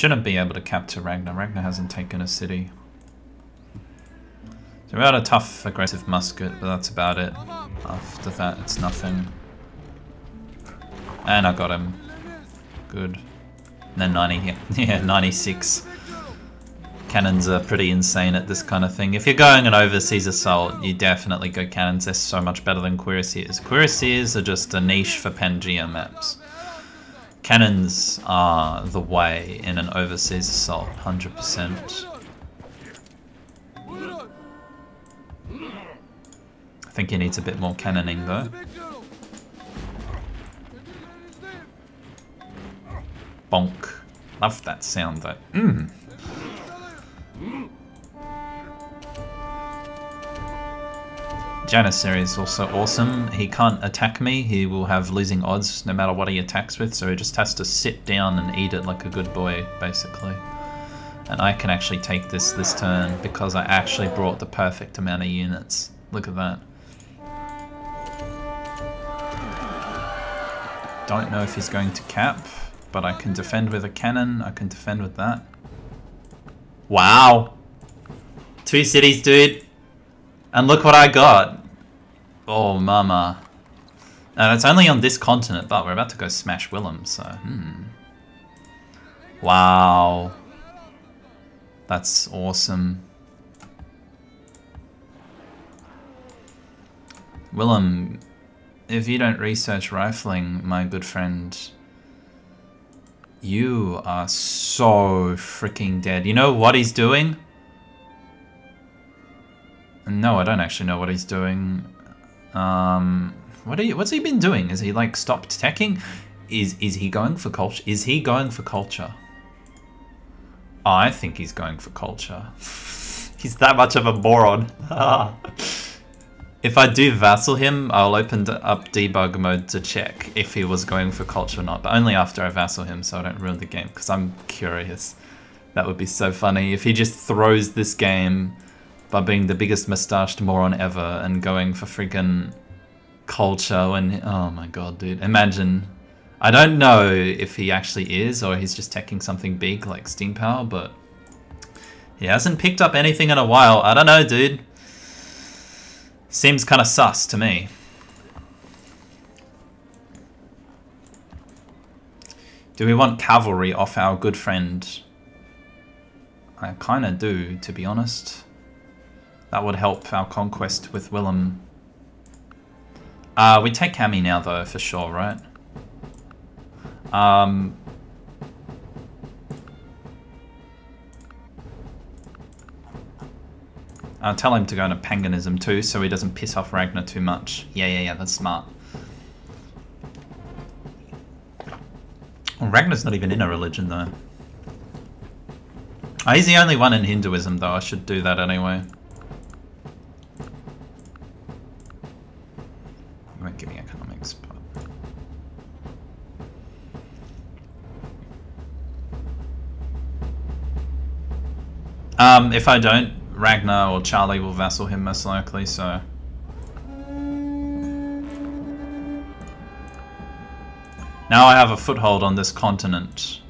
Shouldn't be able to capture Ragnar. Ragnar hasn't taken a city. So we had a tough, aggressive musket, but that's about it. After that, it's nothing. And I got him. Good. And then 90, yeah, 96. Cannons are pretty insane at this kind of thing. If you're going an overseas assault, you definitely go cannons. They're so much better than cuirassiers. Cuirassiers are just a niche for Pangea maps. Cannons are the way in an overseas assault, 100%. I think he needs a bit more cannoning though. Bonk. Love that sound though. Mmm. Janissary is also awesome. He can't attack me. He will have losing odds no matter what he attacks with, so he just has to sit down and eat it like a good boy, basically. And I can actually take this this turn because I actually brought the perfect amount of units. Look at that. Don't know if he's going to cap, but I can defend with a cannon. I can defend with that. Wow. Two cities, dude. And look what I got. Oh, mama. And it's only on this continent, but we're about to go smash Willem, so... Hmm. Wow. That's awesome. Willem, if you don't research rifling, my good friend, you are so freaking dead. You know what he's doing? No, I don't actually know what he's doing. Um, what are you, what's he been doing? Is he like stopped teching? Is is he going for culture? Is he going for culture? I think he's going for culture. he's that much of a moron. if I do vassal him, I'll open up debug mode to check if he was going for culture or not, but only after I vassal him so I don't ruin the game, because I'm curious. That would be so funny if he just throws this game by being the biggest mustached moron ever and going for freaking culture when oh my god dude. Imagine I don't know if he actually is or he's just taking something big like steam power but he hasn't picked up anything in a while. I don't know dude. Seems kind of sus to me. Do we want cavalry off our good friend? I kind of do to be honest that would help our conquest with Willem uh, we take Hammy now, though, for sure, right? Um, I'll tell him to go into paganism too, so he doesn't piss off Ragnar too much. Yeah, yeah, yeah, that's smart. Well, Ragnar's not even in a religion, though. Oh, he's the only one in Hinduism, though. I should do that anyway. Um, if I don't, Ragnar or Charlie will vassal him most likely, so... Now I have a foothold on this continent.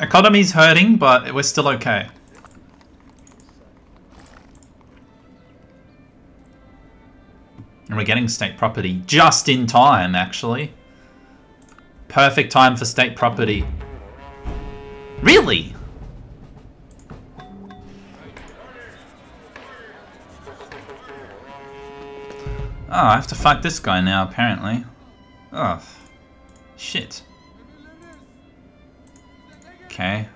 Economy's hurting, but we're still okay. And we're getting state property just in time, actually. Perfect time for state property. Really? Oh, I have to fight this guy now, apparently. Oh. Shit. Okay.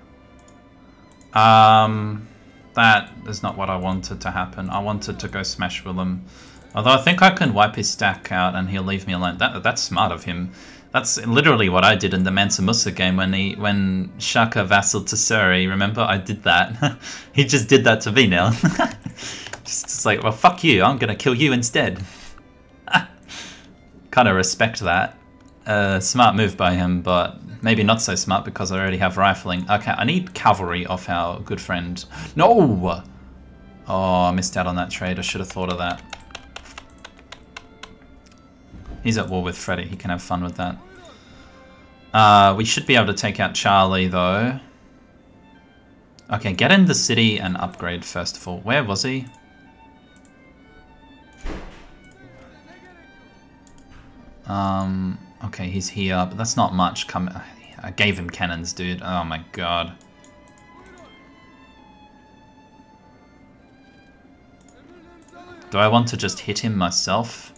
Um, that is not what I wanted to happen. I wanted to go smash Willem. Although I think I can wipe his stack out and he'll leave me alone. That That's smart of him. That's literally what I did in the Mansa Musa game when he when Shaka vassaled to Suri. Remember, I did that. he just did that to me now. just, just like, well, fuck you. I'm gonna kill you instead. kind of respect that. Uh, smart move by him, but maybe not so smart because I already have rifling. Okay, I need cavalry off our good friend. No! Oh, I missed out on that trade. I should have thought of that. He's at war with Freddy. He can have fun with that. Uh, we should be able to take out Charlie, though. Okay, get in the city and upgrade, first of all. Where was he? Um, okay, he's here, but that's not much. Come, I gave him cannons, dude. Oh my god. Do I want to just hit him myself?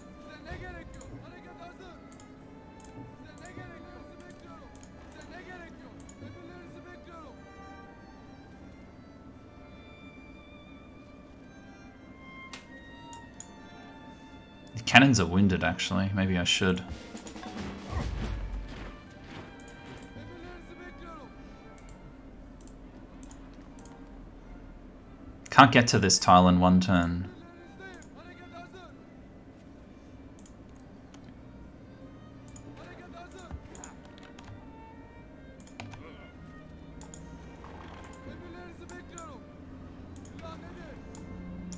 Cannons are wounded, actually. Maybe I should. Can't get to this tile in one turn.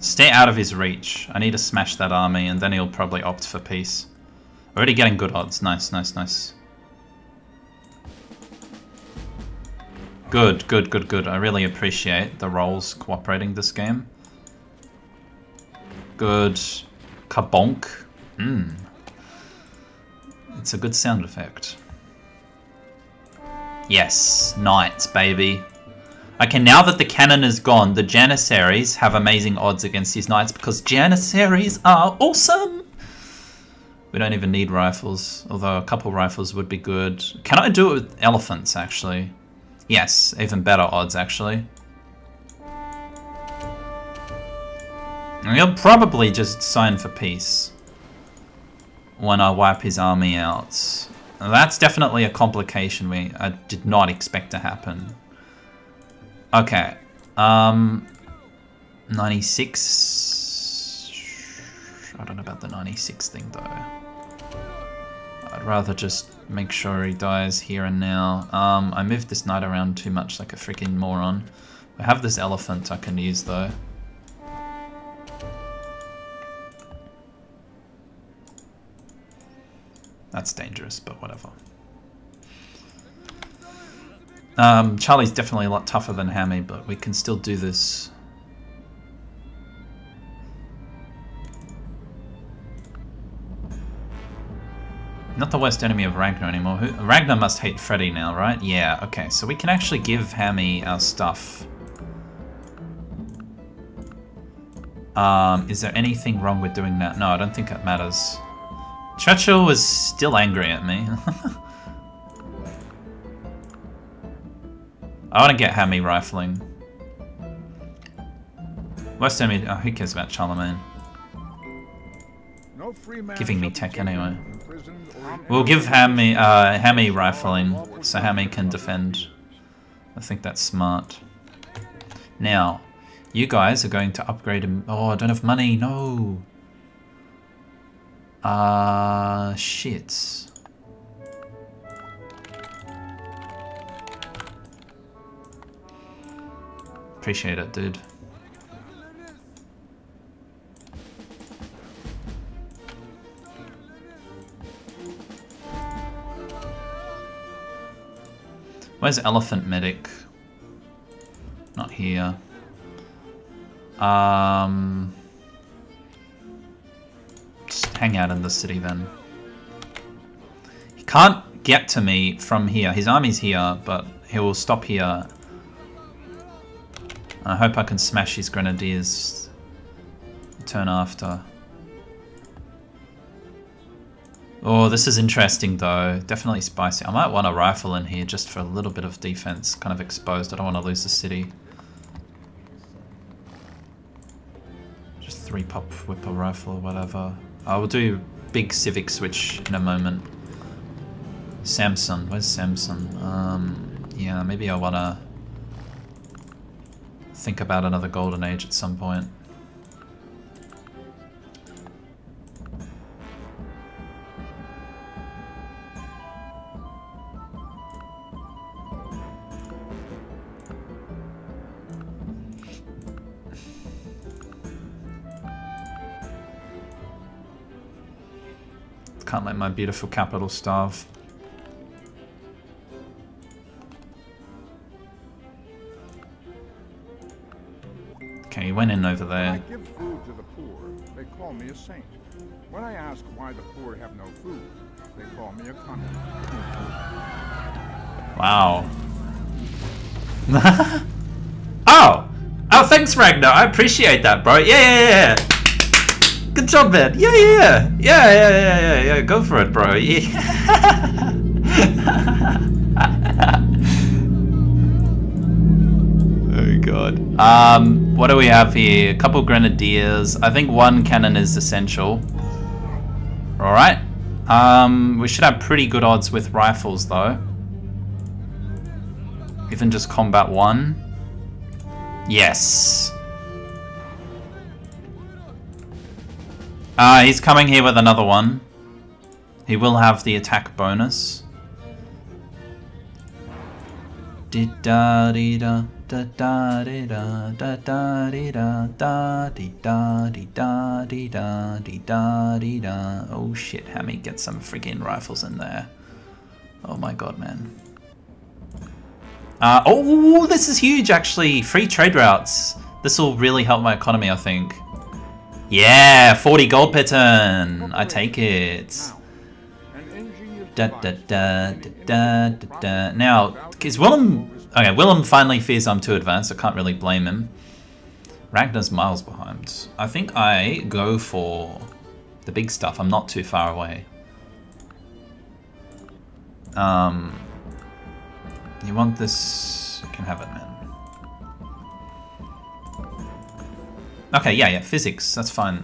Stay out of his reach. I need to smash that army and then he'll probably opt for peace. Already getting good odds. Nice, nice, nice. Good, good, good, good. I really appreciate the rolls cooperating this game. Good. Kabonk. Hmm. It's a good sound effect. Yes, knights, baby. Okay, now that the cannon is gone, the Janissaries have amazing odds against these knights because Janissaries are awesome! We don't even need rifles, although a couple rifles would be good. Can I do it with elephants, actually? Yes, even better odds, actually. He'll probably just sign for peace when I wipe his army out. That's definitely a complication we I did not expect to happen. Okay. Um, 96. I don't know about the 96 thing though. I'd rather just make sure he dies here and now. Um, I moved this knight around too much like a freaking moron. I have this elephant I can use though. That's dangerous, but whatever. Um, Charlie's definitely a lot tougher than Hammy, but we can still do this. Not the worst enemy of Ragnar anymore. Who, Ragnar must hate Freddy now, right? Yeah, okay. So we can actually give Hammy our stuff. Um, is there anything wrong with doing that? No, I don't think it matters. Churchill was still angry at me. I want to get Hammy rifling. Worst enemy. Oh, who cares about Charlemagne? No free man Giving me tech anyway. We'll give Hammy, uh, Hammy rifling, so Hammy can defend. I think that's smart. Now, you guys are going to upgrade him. Oh, I don't have money. No. Ah, uh, shit. Appreciate it, dude. Where's Elephant Medic? Not here. Um, just hang out in the city then. He can't get to me from here. His army's here, but he will stop here. I hope I can smash his grenadiers turn after. Oh, this is interesting though. Definitely spicy. I might want a rifle in here just for a little bit of defense. Kind of exposed. I don't want to lose the city. Just three pop whipper rifle or whatever. I will do big civic switch in a moment. Samson. Where's Samson? Um, yeah, maybe I want to think about another golden age at some point. Can't let my beautiful capital starve. Went in over When I give food to the poor, they call me a saint. When I ask why the poor have no food, they call me a communist. Wow. oh! Oh, thanks, Ragnar. I appreciate that, bro. Yeah, yeah, yeah. Good job, man. Yeah, yeah, yeah. Yeah, yeah, yeah, yeah, yeah. Go for it, bro. Yeah. God. Um, what do we have here? A couple grenadiers. I think one cannon is essential. Alright. Um, we should have pretty good odds with rifles, though. Even just combat one. Yes. Uh, he's coming here with another one. He will have the attack bonus. Di da di da da da da da da da da da da da da da. Oh shit, Hammy, get some freaking rifles in there. Oh my god, man. Uh, oh, this is huge, actually. Free trade routes. This will really help my economy, I think. Yeah, 40 gold per turn. I take it. Da da da da da da. Now, is Willem... Okay, Willem finally fears I'm too advanced. I can't really blame him. Ragnar's miles behind. I think I go for the big stuff. I'm not too far away. Um, you want this? You can have it, man. Okay, yeah, yeah, physics. That's fine.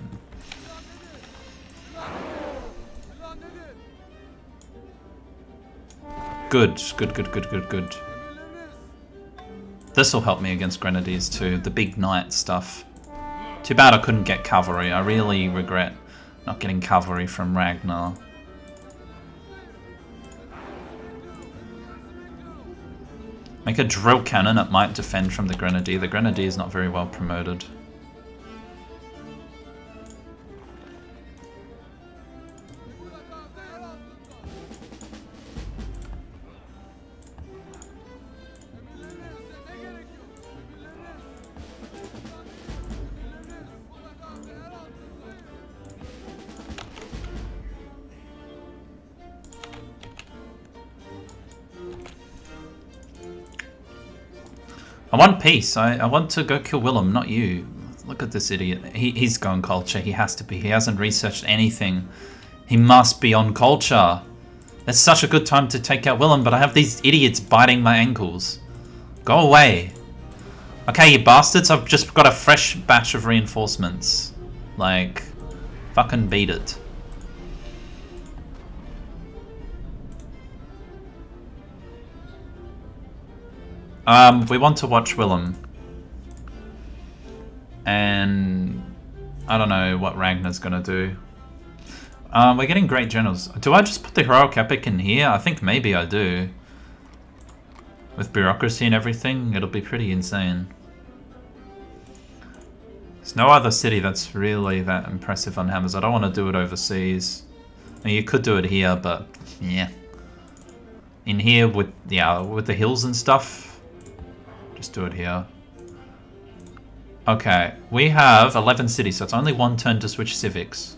Good, good, good, good, good, good. This will help me against grenadiers too. The big knight stuff. Too bad I couldn't get cavalry. I really regret not getting cavalry from Ragnar. Make a drill cannon, it might defend from the grenadier. The grenadier is not very well promoted. I want peace. I, I want to go kill Willem, not you. Look at this idiot. He, he's going culture. He has to be. He hasn't researched anything. He must be on culture. It's such a good time to take out Willem, but I have these idiots biting my ankles. Go away. Okay, you bastards, I've just got a fresh batch of reinforcements. Like, fucking beat it. Um, we want to watch Willem. And I don't know what Ragnar's gonna do. Um, we're getting great generals. Do I just put the heroic epic in here? I think maybe I do. With bureaucracy and everything, it'll be pretty insane. There's no other city that's really that impressive on hammers. I don't want to do it overseas. You could do it here, but yeah. In here with yeah with the hills and stuff, just do it here. Okay, we have 11 cities, so it's only one turn to switch civics.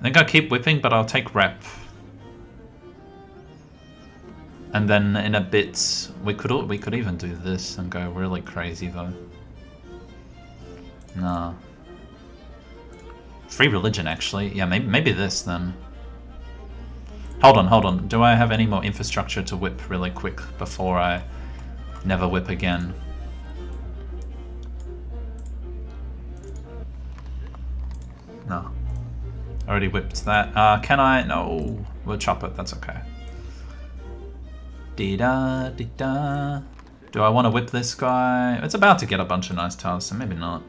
I think I'll keep whipping, but I'll take rep. And then in a bit, we could we could even do this and go really crazy though. Nah. Free religion, actually. Yeah, maybe maybe this then. Hold on, hold on. Do I have any more infrastructure to whip really quick before I never whip again? No. Already whipped that. Uh, can I? No. We'll chop it. That's okay. Dee da dee da. Do I want to whip this guy? It's about to get a bunch of nice tiles, so maybe not.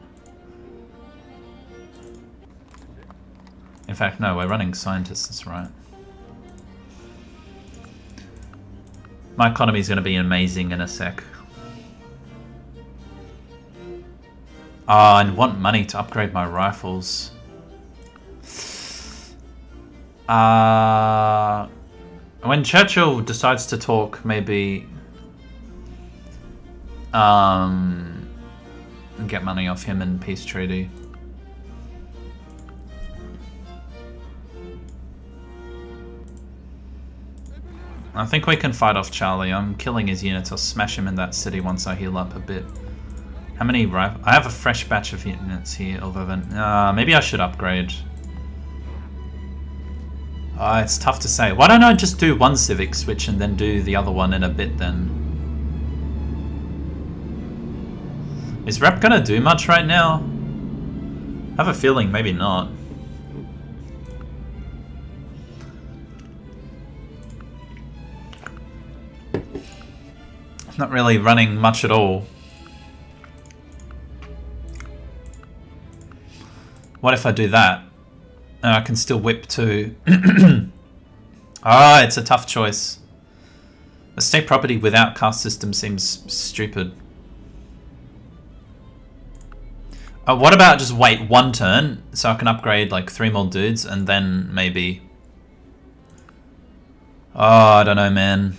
In fact, no, we're running scientists, right. My economy is going to be amazing in a sec. Ah, oh, and want money to upgrade my rifles. Uh, when Churchill decides to talk, maybe um, get money off him in peace treaty. I think we can fight off Charlie. I'm killing his units. I'll smash him in that city once I heal up a bit. How many? I have a fresh batch of units here, than... Uh, maybe I should upgrade. Uh, it's tough to say. Why don't I just do one civic switch and then do the other one in a bit then? Is rep gonna do much right now? I have a feeling maybe not. Not really running much at all. What if I do that? And I can still whip too. ah, it's a tough choice. A state property without caste system seems stupid. Uh, what about just wait one turn so I can upgrade like three more dudes and then maybe... Oh, I don't know, man.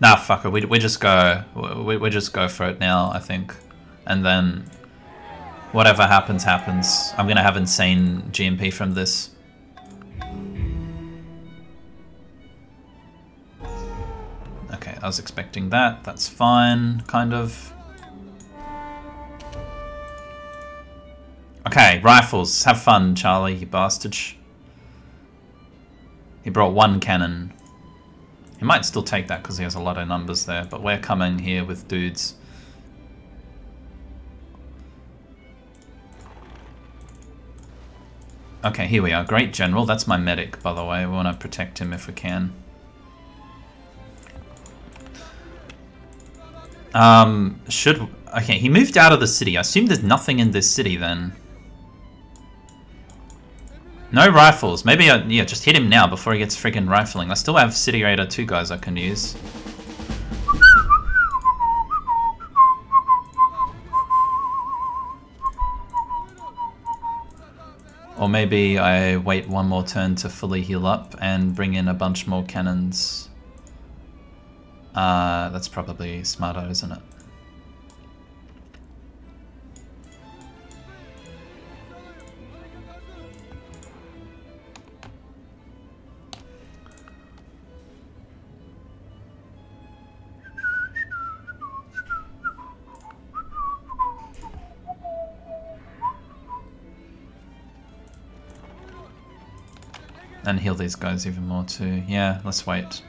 Nah, fuck it. We, we just go. We, we just go for it now, I think. And then whatever happens, happens. I'm gonna have insane GMP from this. Okay, I was expecting that. That's fine, kind of. Okay, rifles. Have fun, Charlie, you bastard. He brought one cannon. He might still take that because he has a lot of numbers there, but we're coming here with dudes. Okay, here we are. Great General. That's my medic, by the way. We want to protect him if we can. Um, should... Okay, he moved out of the city. I assume there's nothing in this city then. No rifles. Maybe, I, yeah, just hit him now before he gets friggin' rifling. I still have City Raider 2 guys I can use. Or maybe I wait one more turn to fully heal up and bring in a bunch more cannons. Uh, that's probably smarter, isn't it? And heal these guys even more too. Yeah, let's wait.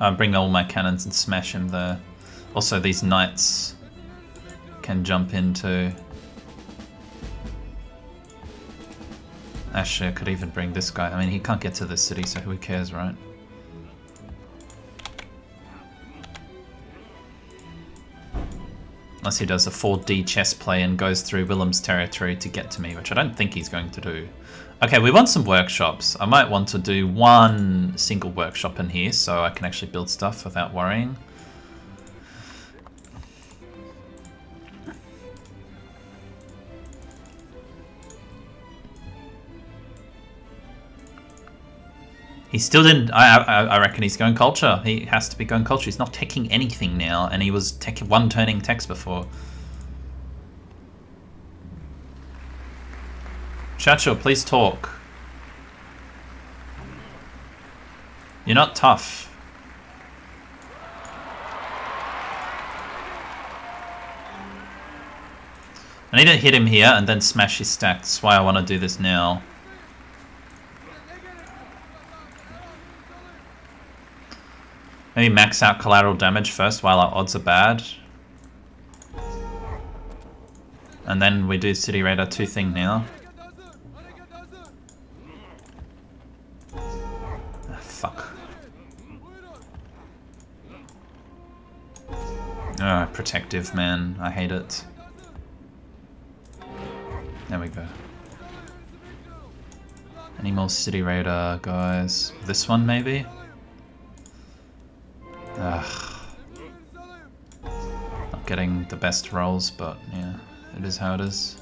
Uh, bring all my cannons and smash him there. Also, these knights can jump into. Actually, I could even bring this guy. I mean, he can't get to the city, so who cares, right? Unless he does a 4D chess play and goes through Willem's territory to get to me, which I don't think he's going to do. Okay, we want some workshops. I might want to do one single workshop in here so I can actually build stuff without worrying. He still didn't. I, I, I reckon he's going culture. He has to be going culture. He's not taking anything now, and he was one turning text before. Chacho, please talk. You're not tough. I need to hit him here and then smash his stack. That's why I want to do this now. Maybe max out collateral damage first while our odds are bad. And then we do City Raider 2 thing now. Ah, fuck. Ah, protective, man. I hate it. There we go. Any more City Raider guys? This one maybe? Ugh. Not getting the best rolls, but yeah, it is how it is.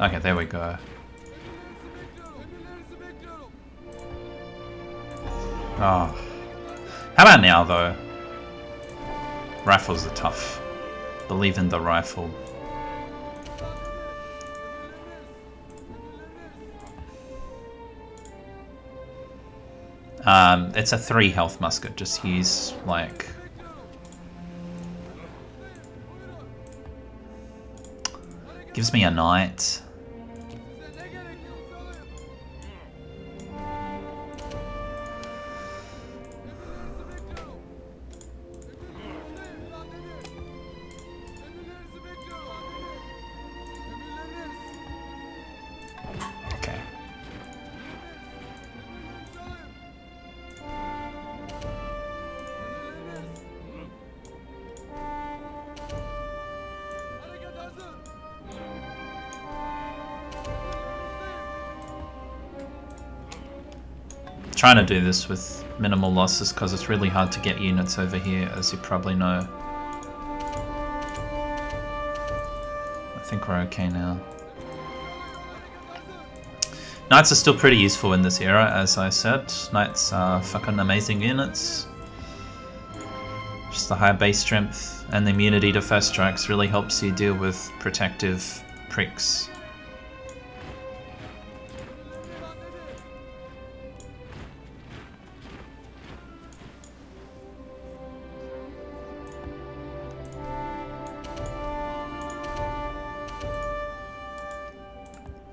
Okay, there we go. Oh. How about now, though? Rifles are tough. Believe in the rifle. Um, it's a three health musket. Just use like gives me a knight. Trying to do this with minimal losses because it's really hard to get units over here, as you probably know. I think we're okay now. Knights are still pretty useful in this era, as I said. Knights are fucking amazing units. Just the high base strength and the immunity to first strikes really helps you deal with protective pricks.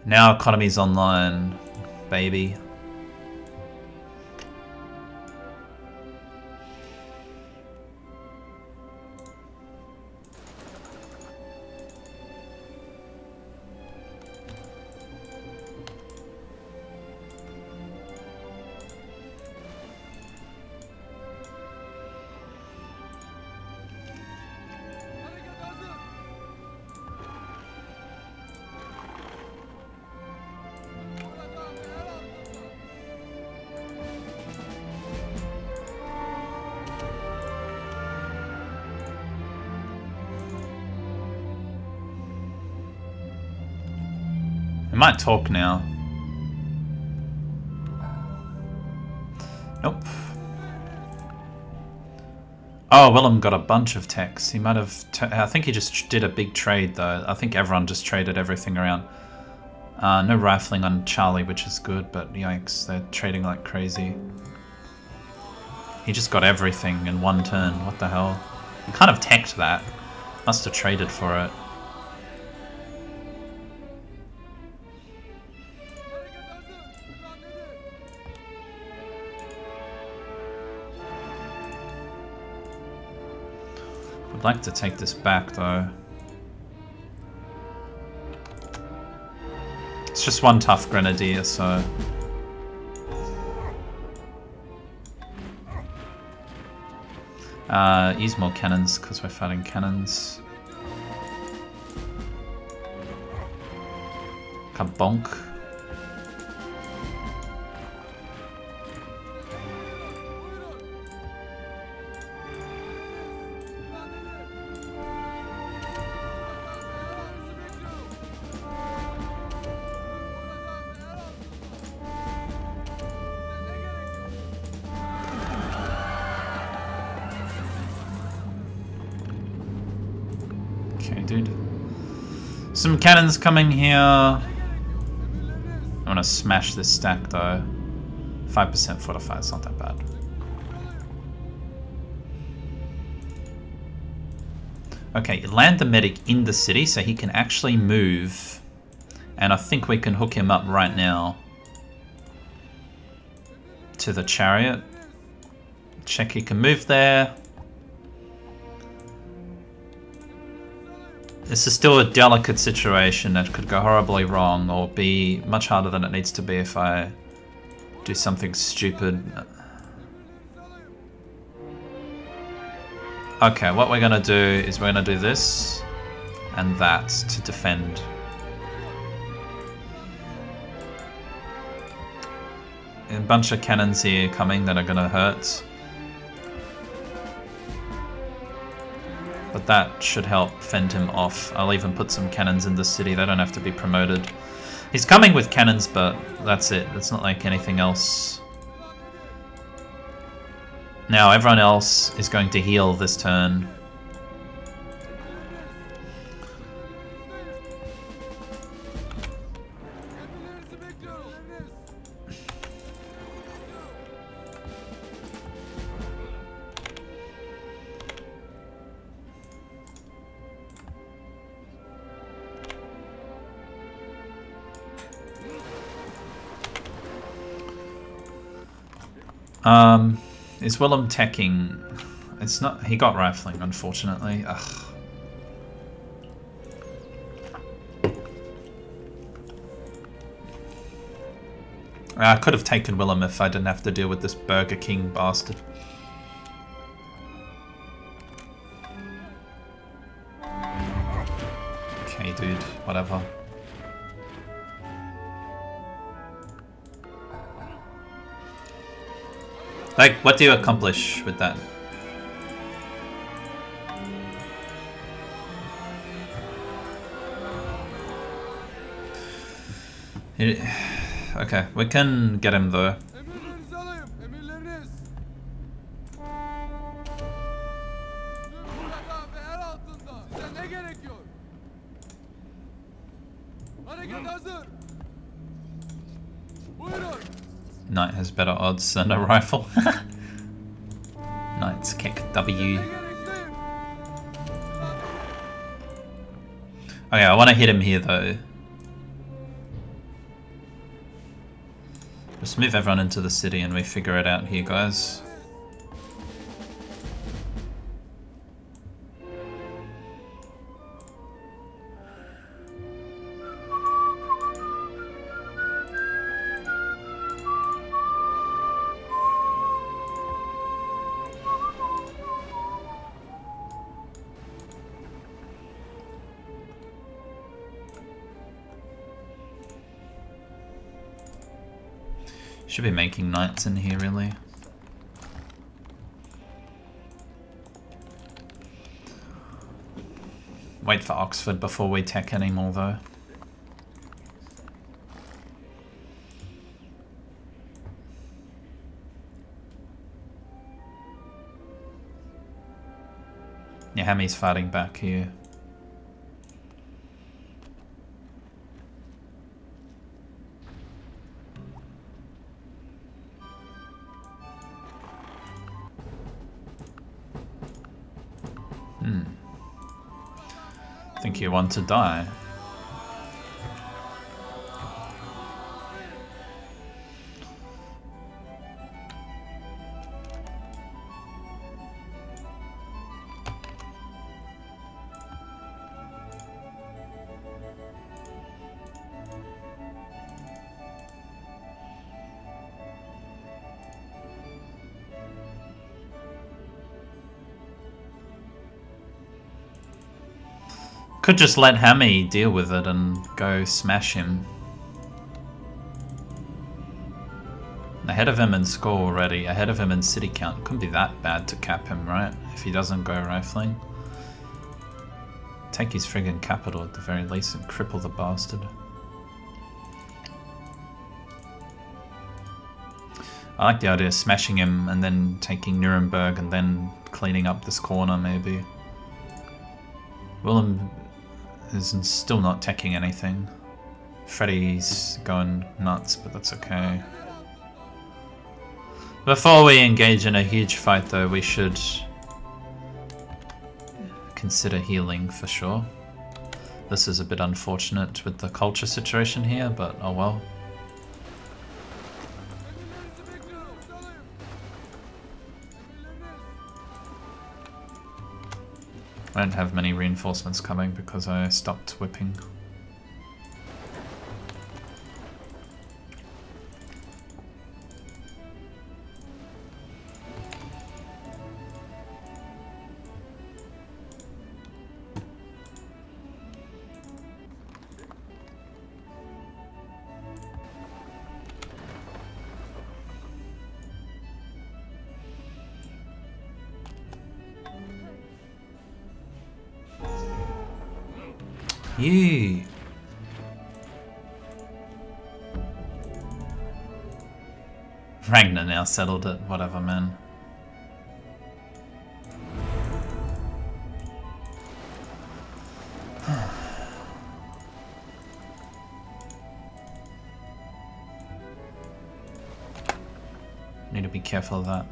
Now economy's online, baby. Might talk now. Nope. Oh, Willem got a bunch of techs. He might have... I think he just did a big trade, though. I think everyone just traded everything around. Uh, no rifling on Charlie, which is good, but yikes, they're trading like crazy. He just got everything in one turn. What the hell? He kind of teched that. Must have traded for it. Would like to take this back though. It's just one tough grenadier, so... Uh, use more cannons because we're fighting cannons. Kabonk. Some cannons coming here. I'm gonna smash this stack though. 5% fortify, it's not that bad. Okay, land the medic in the city so he can actually move. And I think we can hook him up right now. To the chariot. Check he can move there. This is still a delicate situation that could go horribly wrong or be much harder than it needs to be if I do something stupid. Okay, what we're gonna do is we're gonna do this and that to defend. A bunch of cannons here coming that are gonna hurt. But that should help fend him off. I'll even put some cannons in the city. They don't have to be promoted. He's coming with cannons, but that's it. It's not like anything else. Now, everyone else is going to heal this turn. Um, is Willem teching? It's not. He got rifling, unfortunately. Ugh. I could have taken Willem if I didn't have to deal with this Burger King bastard. Okay, dude. Whatever. Like, what do you accomplish with that? It, okay, we can get him though. Than a rifle. Knight's kick W. Okay, I want to hit him here though. Just move everyone into the city and we figure it out here, guys. Should be making knights in here, really. Wait for Oxford before we tech anymore, though. Yeah, Hammy's fighting back here. Think you want to die. Could just let Hammy deal with it and go smash him. Ahead of him in score already, ahead of him in city count. Couldn't be that bad to cap him, right? If he doesn't go rifling. Take his friggin' capital at the very least and cripple the bastard. I like the idea of smashing him and then taking Nuremberg and then cleaning up this corner maybe. Willem is still not teching anything. Freddy's going nuts, but that's okay. Before we engage in a huge fight though, we should consider healing for sure. This is a bit unfortunate with the culture situation here, but oh well. I don't have many reinforcements coming because I stopped whipping. Settled it, whatever, man. Need to be careful of that.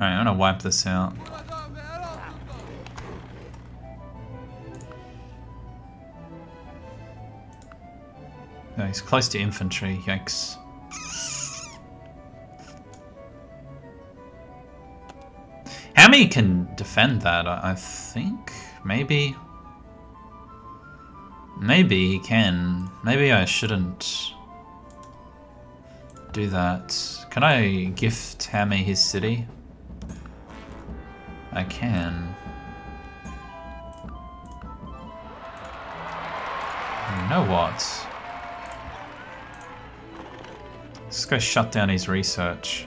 Alright, I'm gonna wipe this out. No, he's close to infantry, yikes. Hammy can defend that, I think. Maybe. Maybe he can. Maybe I shouldn't do that. Can I gift Hammy his city? I can. You know what? Go shut down his research.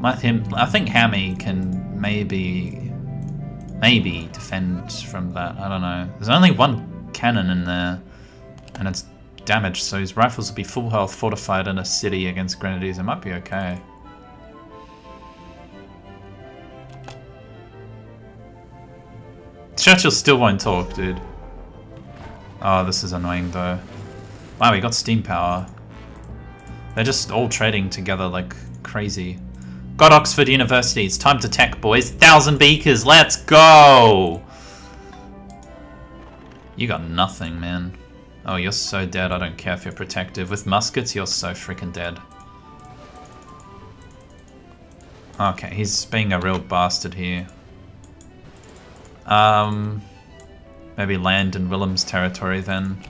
Let him. I think Hammy can maybe, maybe defend from that. I don't know. There's only one cannon in there, and it's damaged, so his rifles will be full health, fortified in a city against grenadiers. It might be okay. Churchill still won't talk, dude. Oh, this is annoying though. Wow, we got steam power. They're just all trading together like crazy. Got Oxford University. It's time to tech, boys. Thousand beakers. Let's go. You got nothing, man. Oh, you're so dead. I don't care if you're protective. With muskets, you're so freaking dead. Okay, he's being a real bastard here. Um, maybe land in Willem's territory then.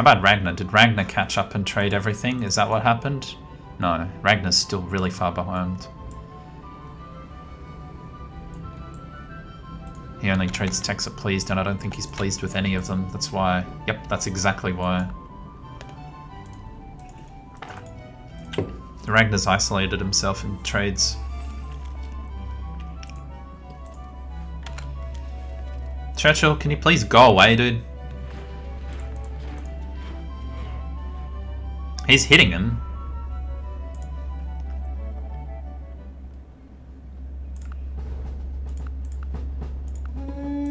How about Ragnar? Did Ragnar catch up and trade everything? Is that what happened? No, Ragnar's still really far behind. He only trades techs at pleased, and I don't think he's pleased with any of them. That's why. Yep, that's exactly why. Ragnar's isolated himself in trades. Churchill, can you please go away, dude? He's hitting him.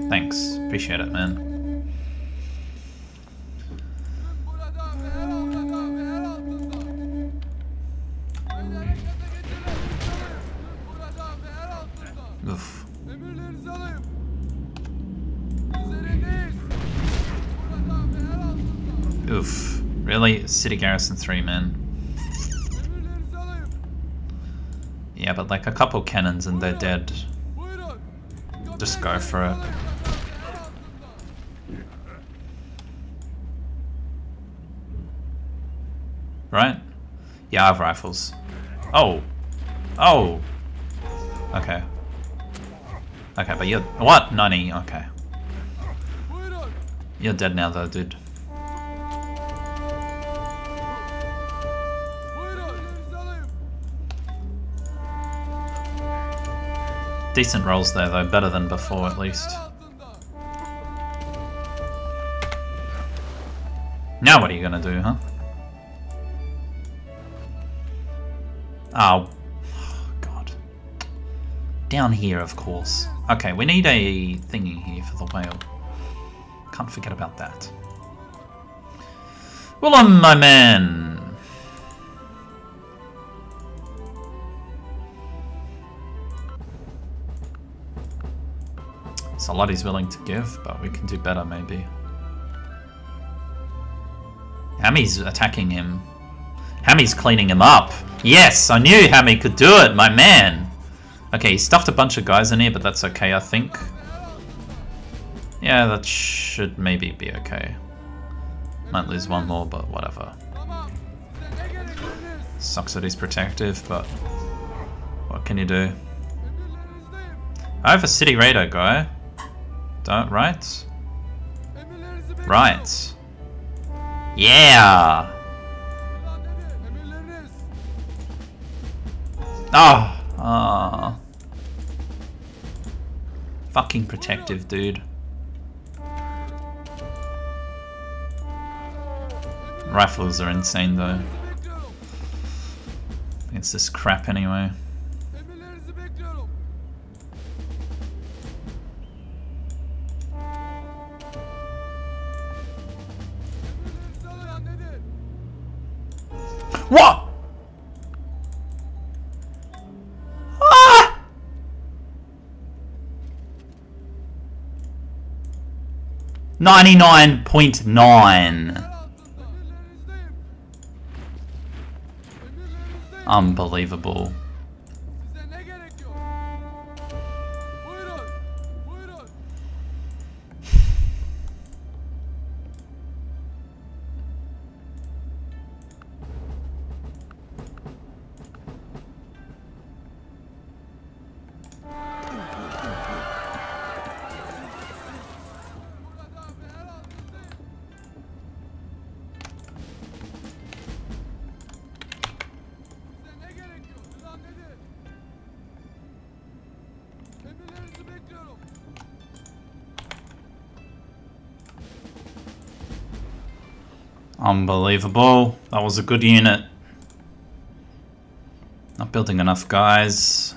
Thanks. Appreciate it, man. Really? City Garrison 3, men. Yeah, but like a couple cannons and they're dead. Just go for it. Right? Yeah, I have rifles. Oh. Oh. Okay. Okay, but you're... What? 90. Okay. You're dead now though, dude. Decent rolls there though, better than before at least. Now what are you gonna do, huh? Oh. God. Down here, of course. Okay, we need a thingy here for the whale. Can't forget about that. Well, on my man. A lot he's willing to give, but we can do better maybe. Hammy's attacking him. Hammy's cleaning him up. Yes, I knew Hammy could do it, my man. Okay, he stuffed a bunch of guys in here, but that's okay, I think. Yeah, that should maybe be okay. Might lose one more, but whatever. Sucks that he's protective, but what can you do? I have a city raider guy. Don't right? Right. Yeah. Emirleriniz. Oh, ah. Fucking protective, dude. Rifles are insane though. It's this crap anyway. What? Ah! Ninety-nine point nine. Unbelievable. Unbelievable. That was a good unit. Not building enough guys.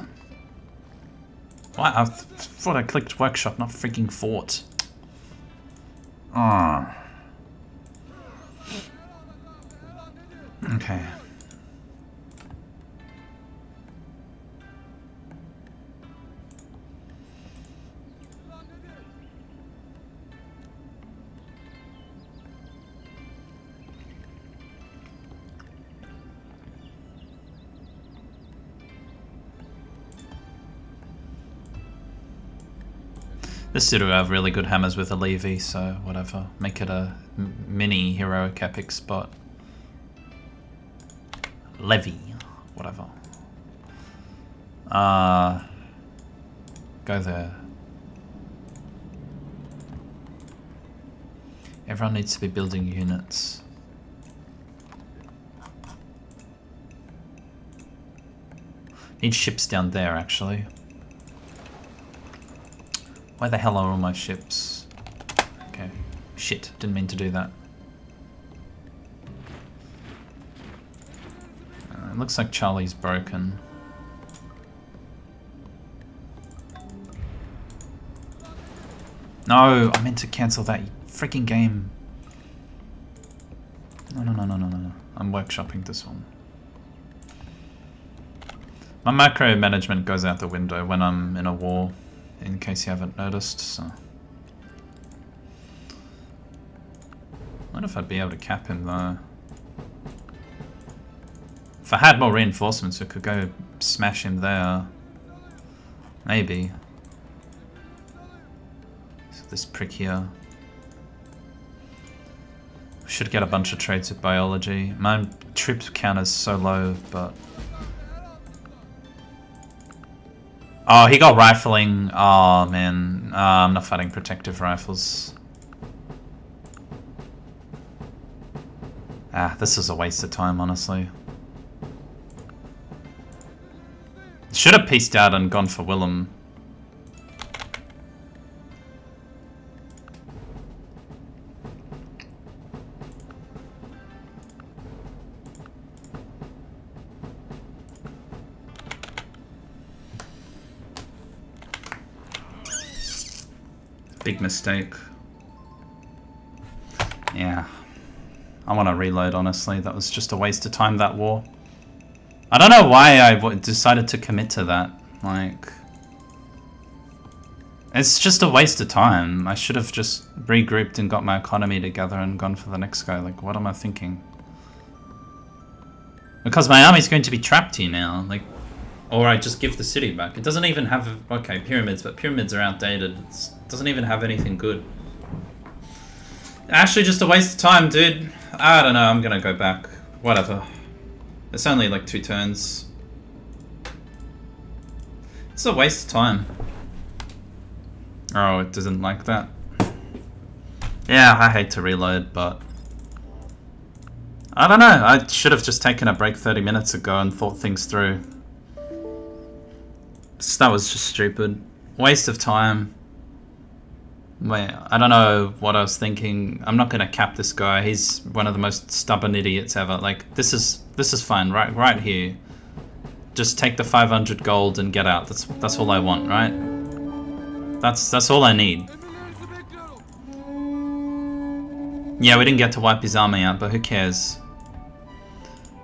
What? I thought I clicked workshop, not freaking fort. Ah. Okay. This will have really good hammers with a levy, so whatever. Make it a mini heroic epic spot. Levy, whatever. Uh, go there. Everyone needs to be building units. Need ships down there, actually. Why the hell are all my ships? Okay. Shit, didn't mean to do that. Uh, it looks like Charlie's broken. No, I meant to cancel that freaking game. No, no, no, no, no, no. I'm workshopping this one. My macro management goes out the window when I'm in a war, in case you haven't noticed, so... wonder if I'd be able to cap him though. If I had more reinforcements, we could go smash him there. Maybe. So this prick here. Should get a bunch of traits with biology. My trip count is so low, but... Oh, he got rifling. Oh, man. Uh, I'm not fighting protective rifles. Ah, this is a waste of time, honestly. Should have pieced out and gone for Willem. Mistake. Yeah. I want to reload, honestly. That was just a waste of time, that war. I don't know why I decided to commit to that. Like... It's just a waste of time. I should have just regrouped and got my economy together and gone for the next guy. Like, what am I thinking? Because my army's going to be trapped here now. Like, or I just give the city back. It doesn't even have... Okay, pyramids, but pyramids are outdated. It doesn't even have anything good. Actually, just a waste of time, dude. I don't know, I'm gonna go back. Whatever. It's only like two turns. It's a waste of time. Oh, it doesn't like that. Yeah, I hate to reload, but... I don't know, I should have just taken a break 30 minutes ago and thought things through. That was just stupid. Waste of time. Wait, I don't know what I was thinking. I'm not gonna cap this guy. He's one of the most stubborn idiots ever. Like this is this is fine. Right, right here. Just take the 500 gold and get out. That's that's all I want, right? That's that's all I need. Yeah, we didn't get to wipe his army out, but who cares?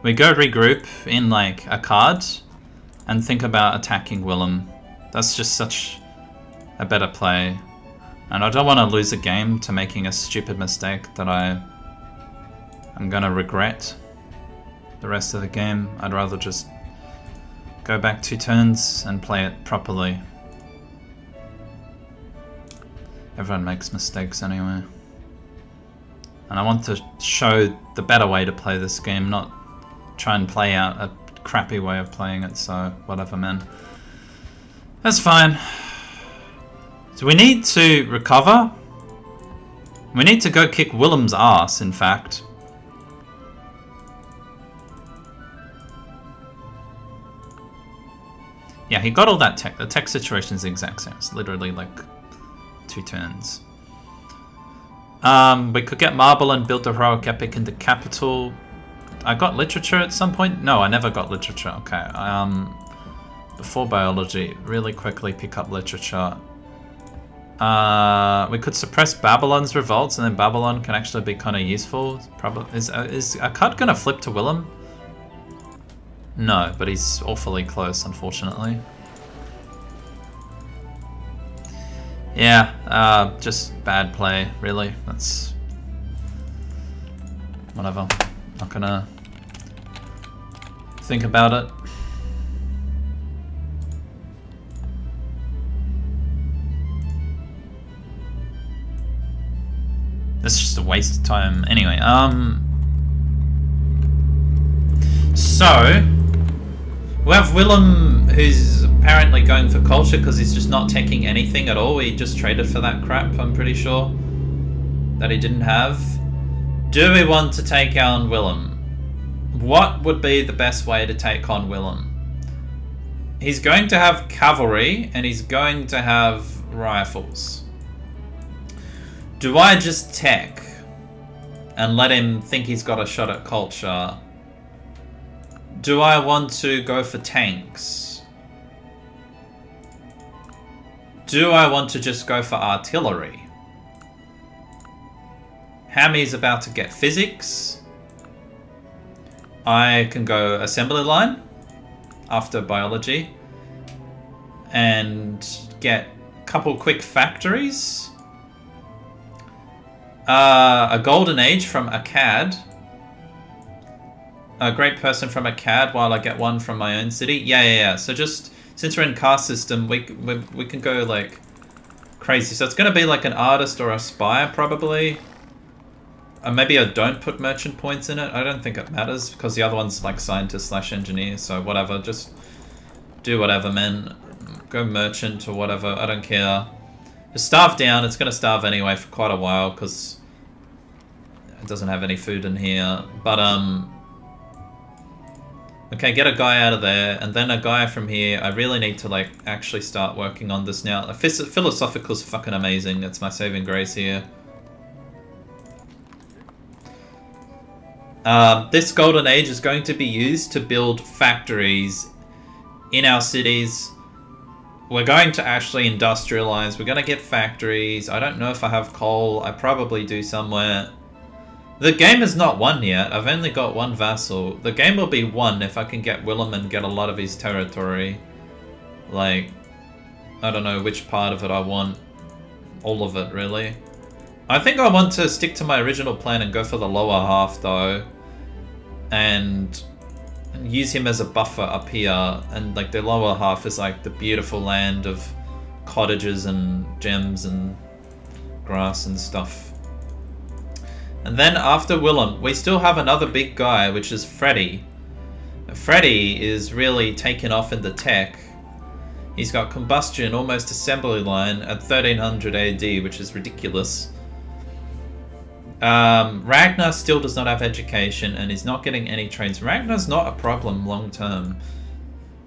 We go regroup in like a card and think about attacking Willem. That's just such a better play. And I don't want to lose a game to making a stupid mistake that I am going to regret the rest of the game. I'd rather just go back two turns and play it properly. Everyone makes mistakes anyway. And I want to show the better way to play this game, not try and play out a crappy way of playing it, so whatever man. That's fine. So we need to recover. We need to go kick Willem's ass, in fact. Yeah, he got all that tech. The tech situation is the exact same. It's literally like two turns. Um, we could get marble and build the heroic epic in the capital. I got literature at some point? No, I never got literature. Okay. Um, before biology, really quickly pick up literature. Uh, we could suppress Babylon's revolts, and then Babylon can actually be kind of useful. Probably is uh, is Akkad gonna flip to Willem? No, but he's awfully close, unfortunately. Yeah, uh, just bad play, really. That's whatever. Not gonna think about it. That's just a waste of time. Anyway, um... So... We have Willem, who's apparently going for culture because he's just not taking anything at all. He just traded for that crap, I'm pretty sure. That he didn't have. Do we want to take on Willem? What would be the best way to take on Willem? He's going to have cavalry, and he's going to have rifles. Do I just tech and let him think he's got a shot at culture? Do I want to go for tanks? Do I want to just go for artillery? Hammy's about to get physics. I can go assembly line after biology and get a couple quick factories. Uh, a golden age from Akkad. A great person from Akkad while I get one from my own city. Yeah, yeah, yeah. So just, since we're in caste system, we, we, we can go like crazy. So it's going to be like an artist or a spy probably. Uh, maybe I don't put merchant points in it. I don't think it matters because the other one's like scientist slash engineer. So whatever, just do whatever, man. Go merchant or whatever. I don't care. Just starve down. It's to starve anyway for quite a while because it doesn't have any food in here. But, um... Okay, get a guy out of there, and then a guy from here. I really need to, like, actually start working on this now. Philosophical's fucking amazing. It's my saving grace here. Uh, this golden age is going to be used to build factories in our cities. We're going to actually industrialize. We're going to get factories. I don't know if I have coal. I probably do somewhere. The game is not won yet. I've only got one vassal. The game will be won if I can get Willem and get a lot of his territory. Like, I don't know which part of it I want. All of it, really. I think I want to stick to my original plan and go for the lower half, though. And use him as a buffer up here. And, like, the lower half is, like, the beautiful land of cottages and gems and grass and stuff. And then after Willem, we still have another big guy, which is Freddy. Freddy is really taken off in the tech. He's got combustion, almost assembly line at 1300 AD, which is ridiculous. Um, Ragnar still does not have education and is not getting any trains. Ragnar's not a problem long term.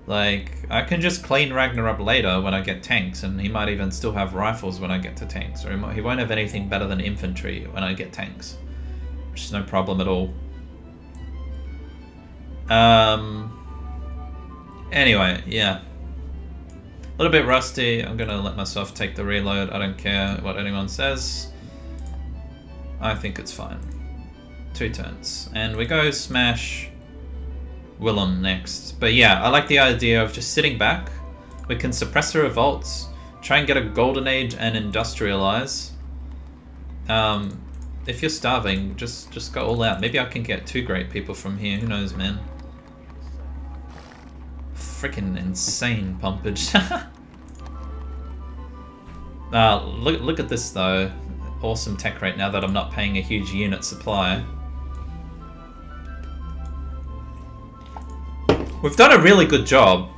Like, I can just clean Ragnar up later when I get tanks, and he might even still have rifles when I get to tanks, or he won't have anything better than infantry when I get tanks. Which is no problem at all. Um, anyway, yeah. A little bit rusty. I'm gonna let myself take the reload. I don't care what anyone says. I think it's fine. Two turns. And we go smash Willem next. But yeah, I like the idea of just sitting back. We can suppress the revolts, try and get a golden age and industrialize. Um, if you're starving, just just go all out. Maybe I can get two great people from here. Who knows, man? Freaking insane pumpage. uh, look, look at this, though. Awesome tech rate now that I'm not paying a huge unit supply. We've done a really good job.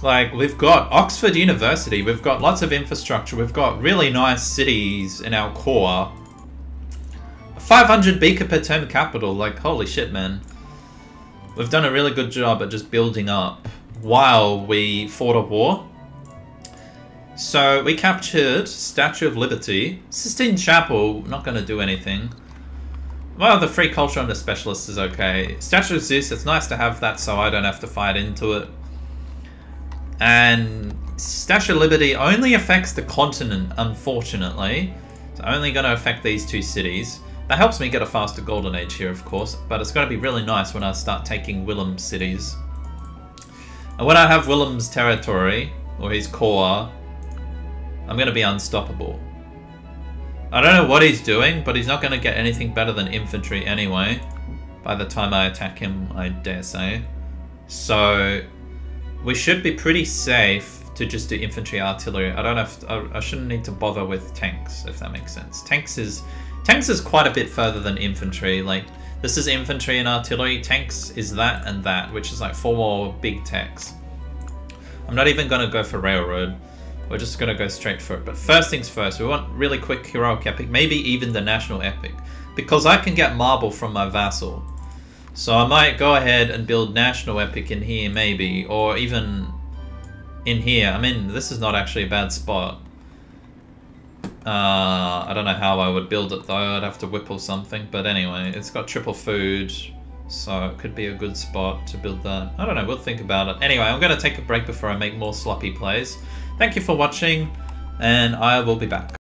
Like, we've got Oxford University, we've got lots of infrastructure, we've got really nice cities in our core. 500 beaker per term capital, like, holy shit, man. We've done a really good job at just building up while we fought a war. So, we captured Statue of Liberty. Sistine Chapel, not going to do anything. Well, the free culture the specialist is okay. Statue of Zeus, it's nice to have that so I don't have to fight into it. And Statue of Liberty only affects the continent, unfortunately. It's only going to affect these two cities. That helps me get a faster golden age here, of course, but it's going to be really nice when I start taking Willem's cities. And when I have Willem's territory, or his core, I'm going to be unstoppable. I don't know what he's doing, but he's not going to get anything better than infantry anyway. By the time I attack him, I dare say. So, we should be pretty safe to just do infantry artillery. I don't have to, I, I shouldn't need to bother with tanks, if that makes sense. Tanks is Tanks is quite a bit further than infantry. Like, this is infantry and artillery. Tanks is that and that, which is like four more big techs. I'm not even going to go for railroad. We're just to go straight for it. But first things first, we want really quick heroic epic, maybe even the national epic. Because I can get marble from my vassal. So I might go ahead and build national epic in here maybe, or even in here. I mean, this is not actually a bad spot. Uh, I don't know how I would build it though, I'd have to whipple something. But anyway, it's got triple food, so it could be a good spot to build that. I don't know, we'll think about it. Anyway, I'm going to take a break before I make more sloppy plays. Thank you for watching, and I will be back.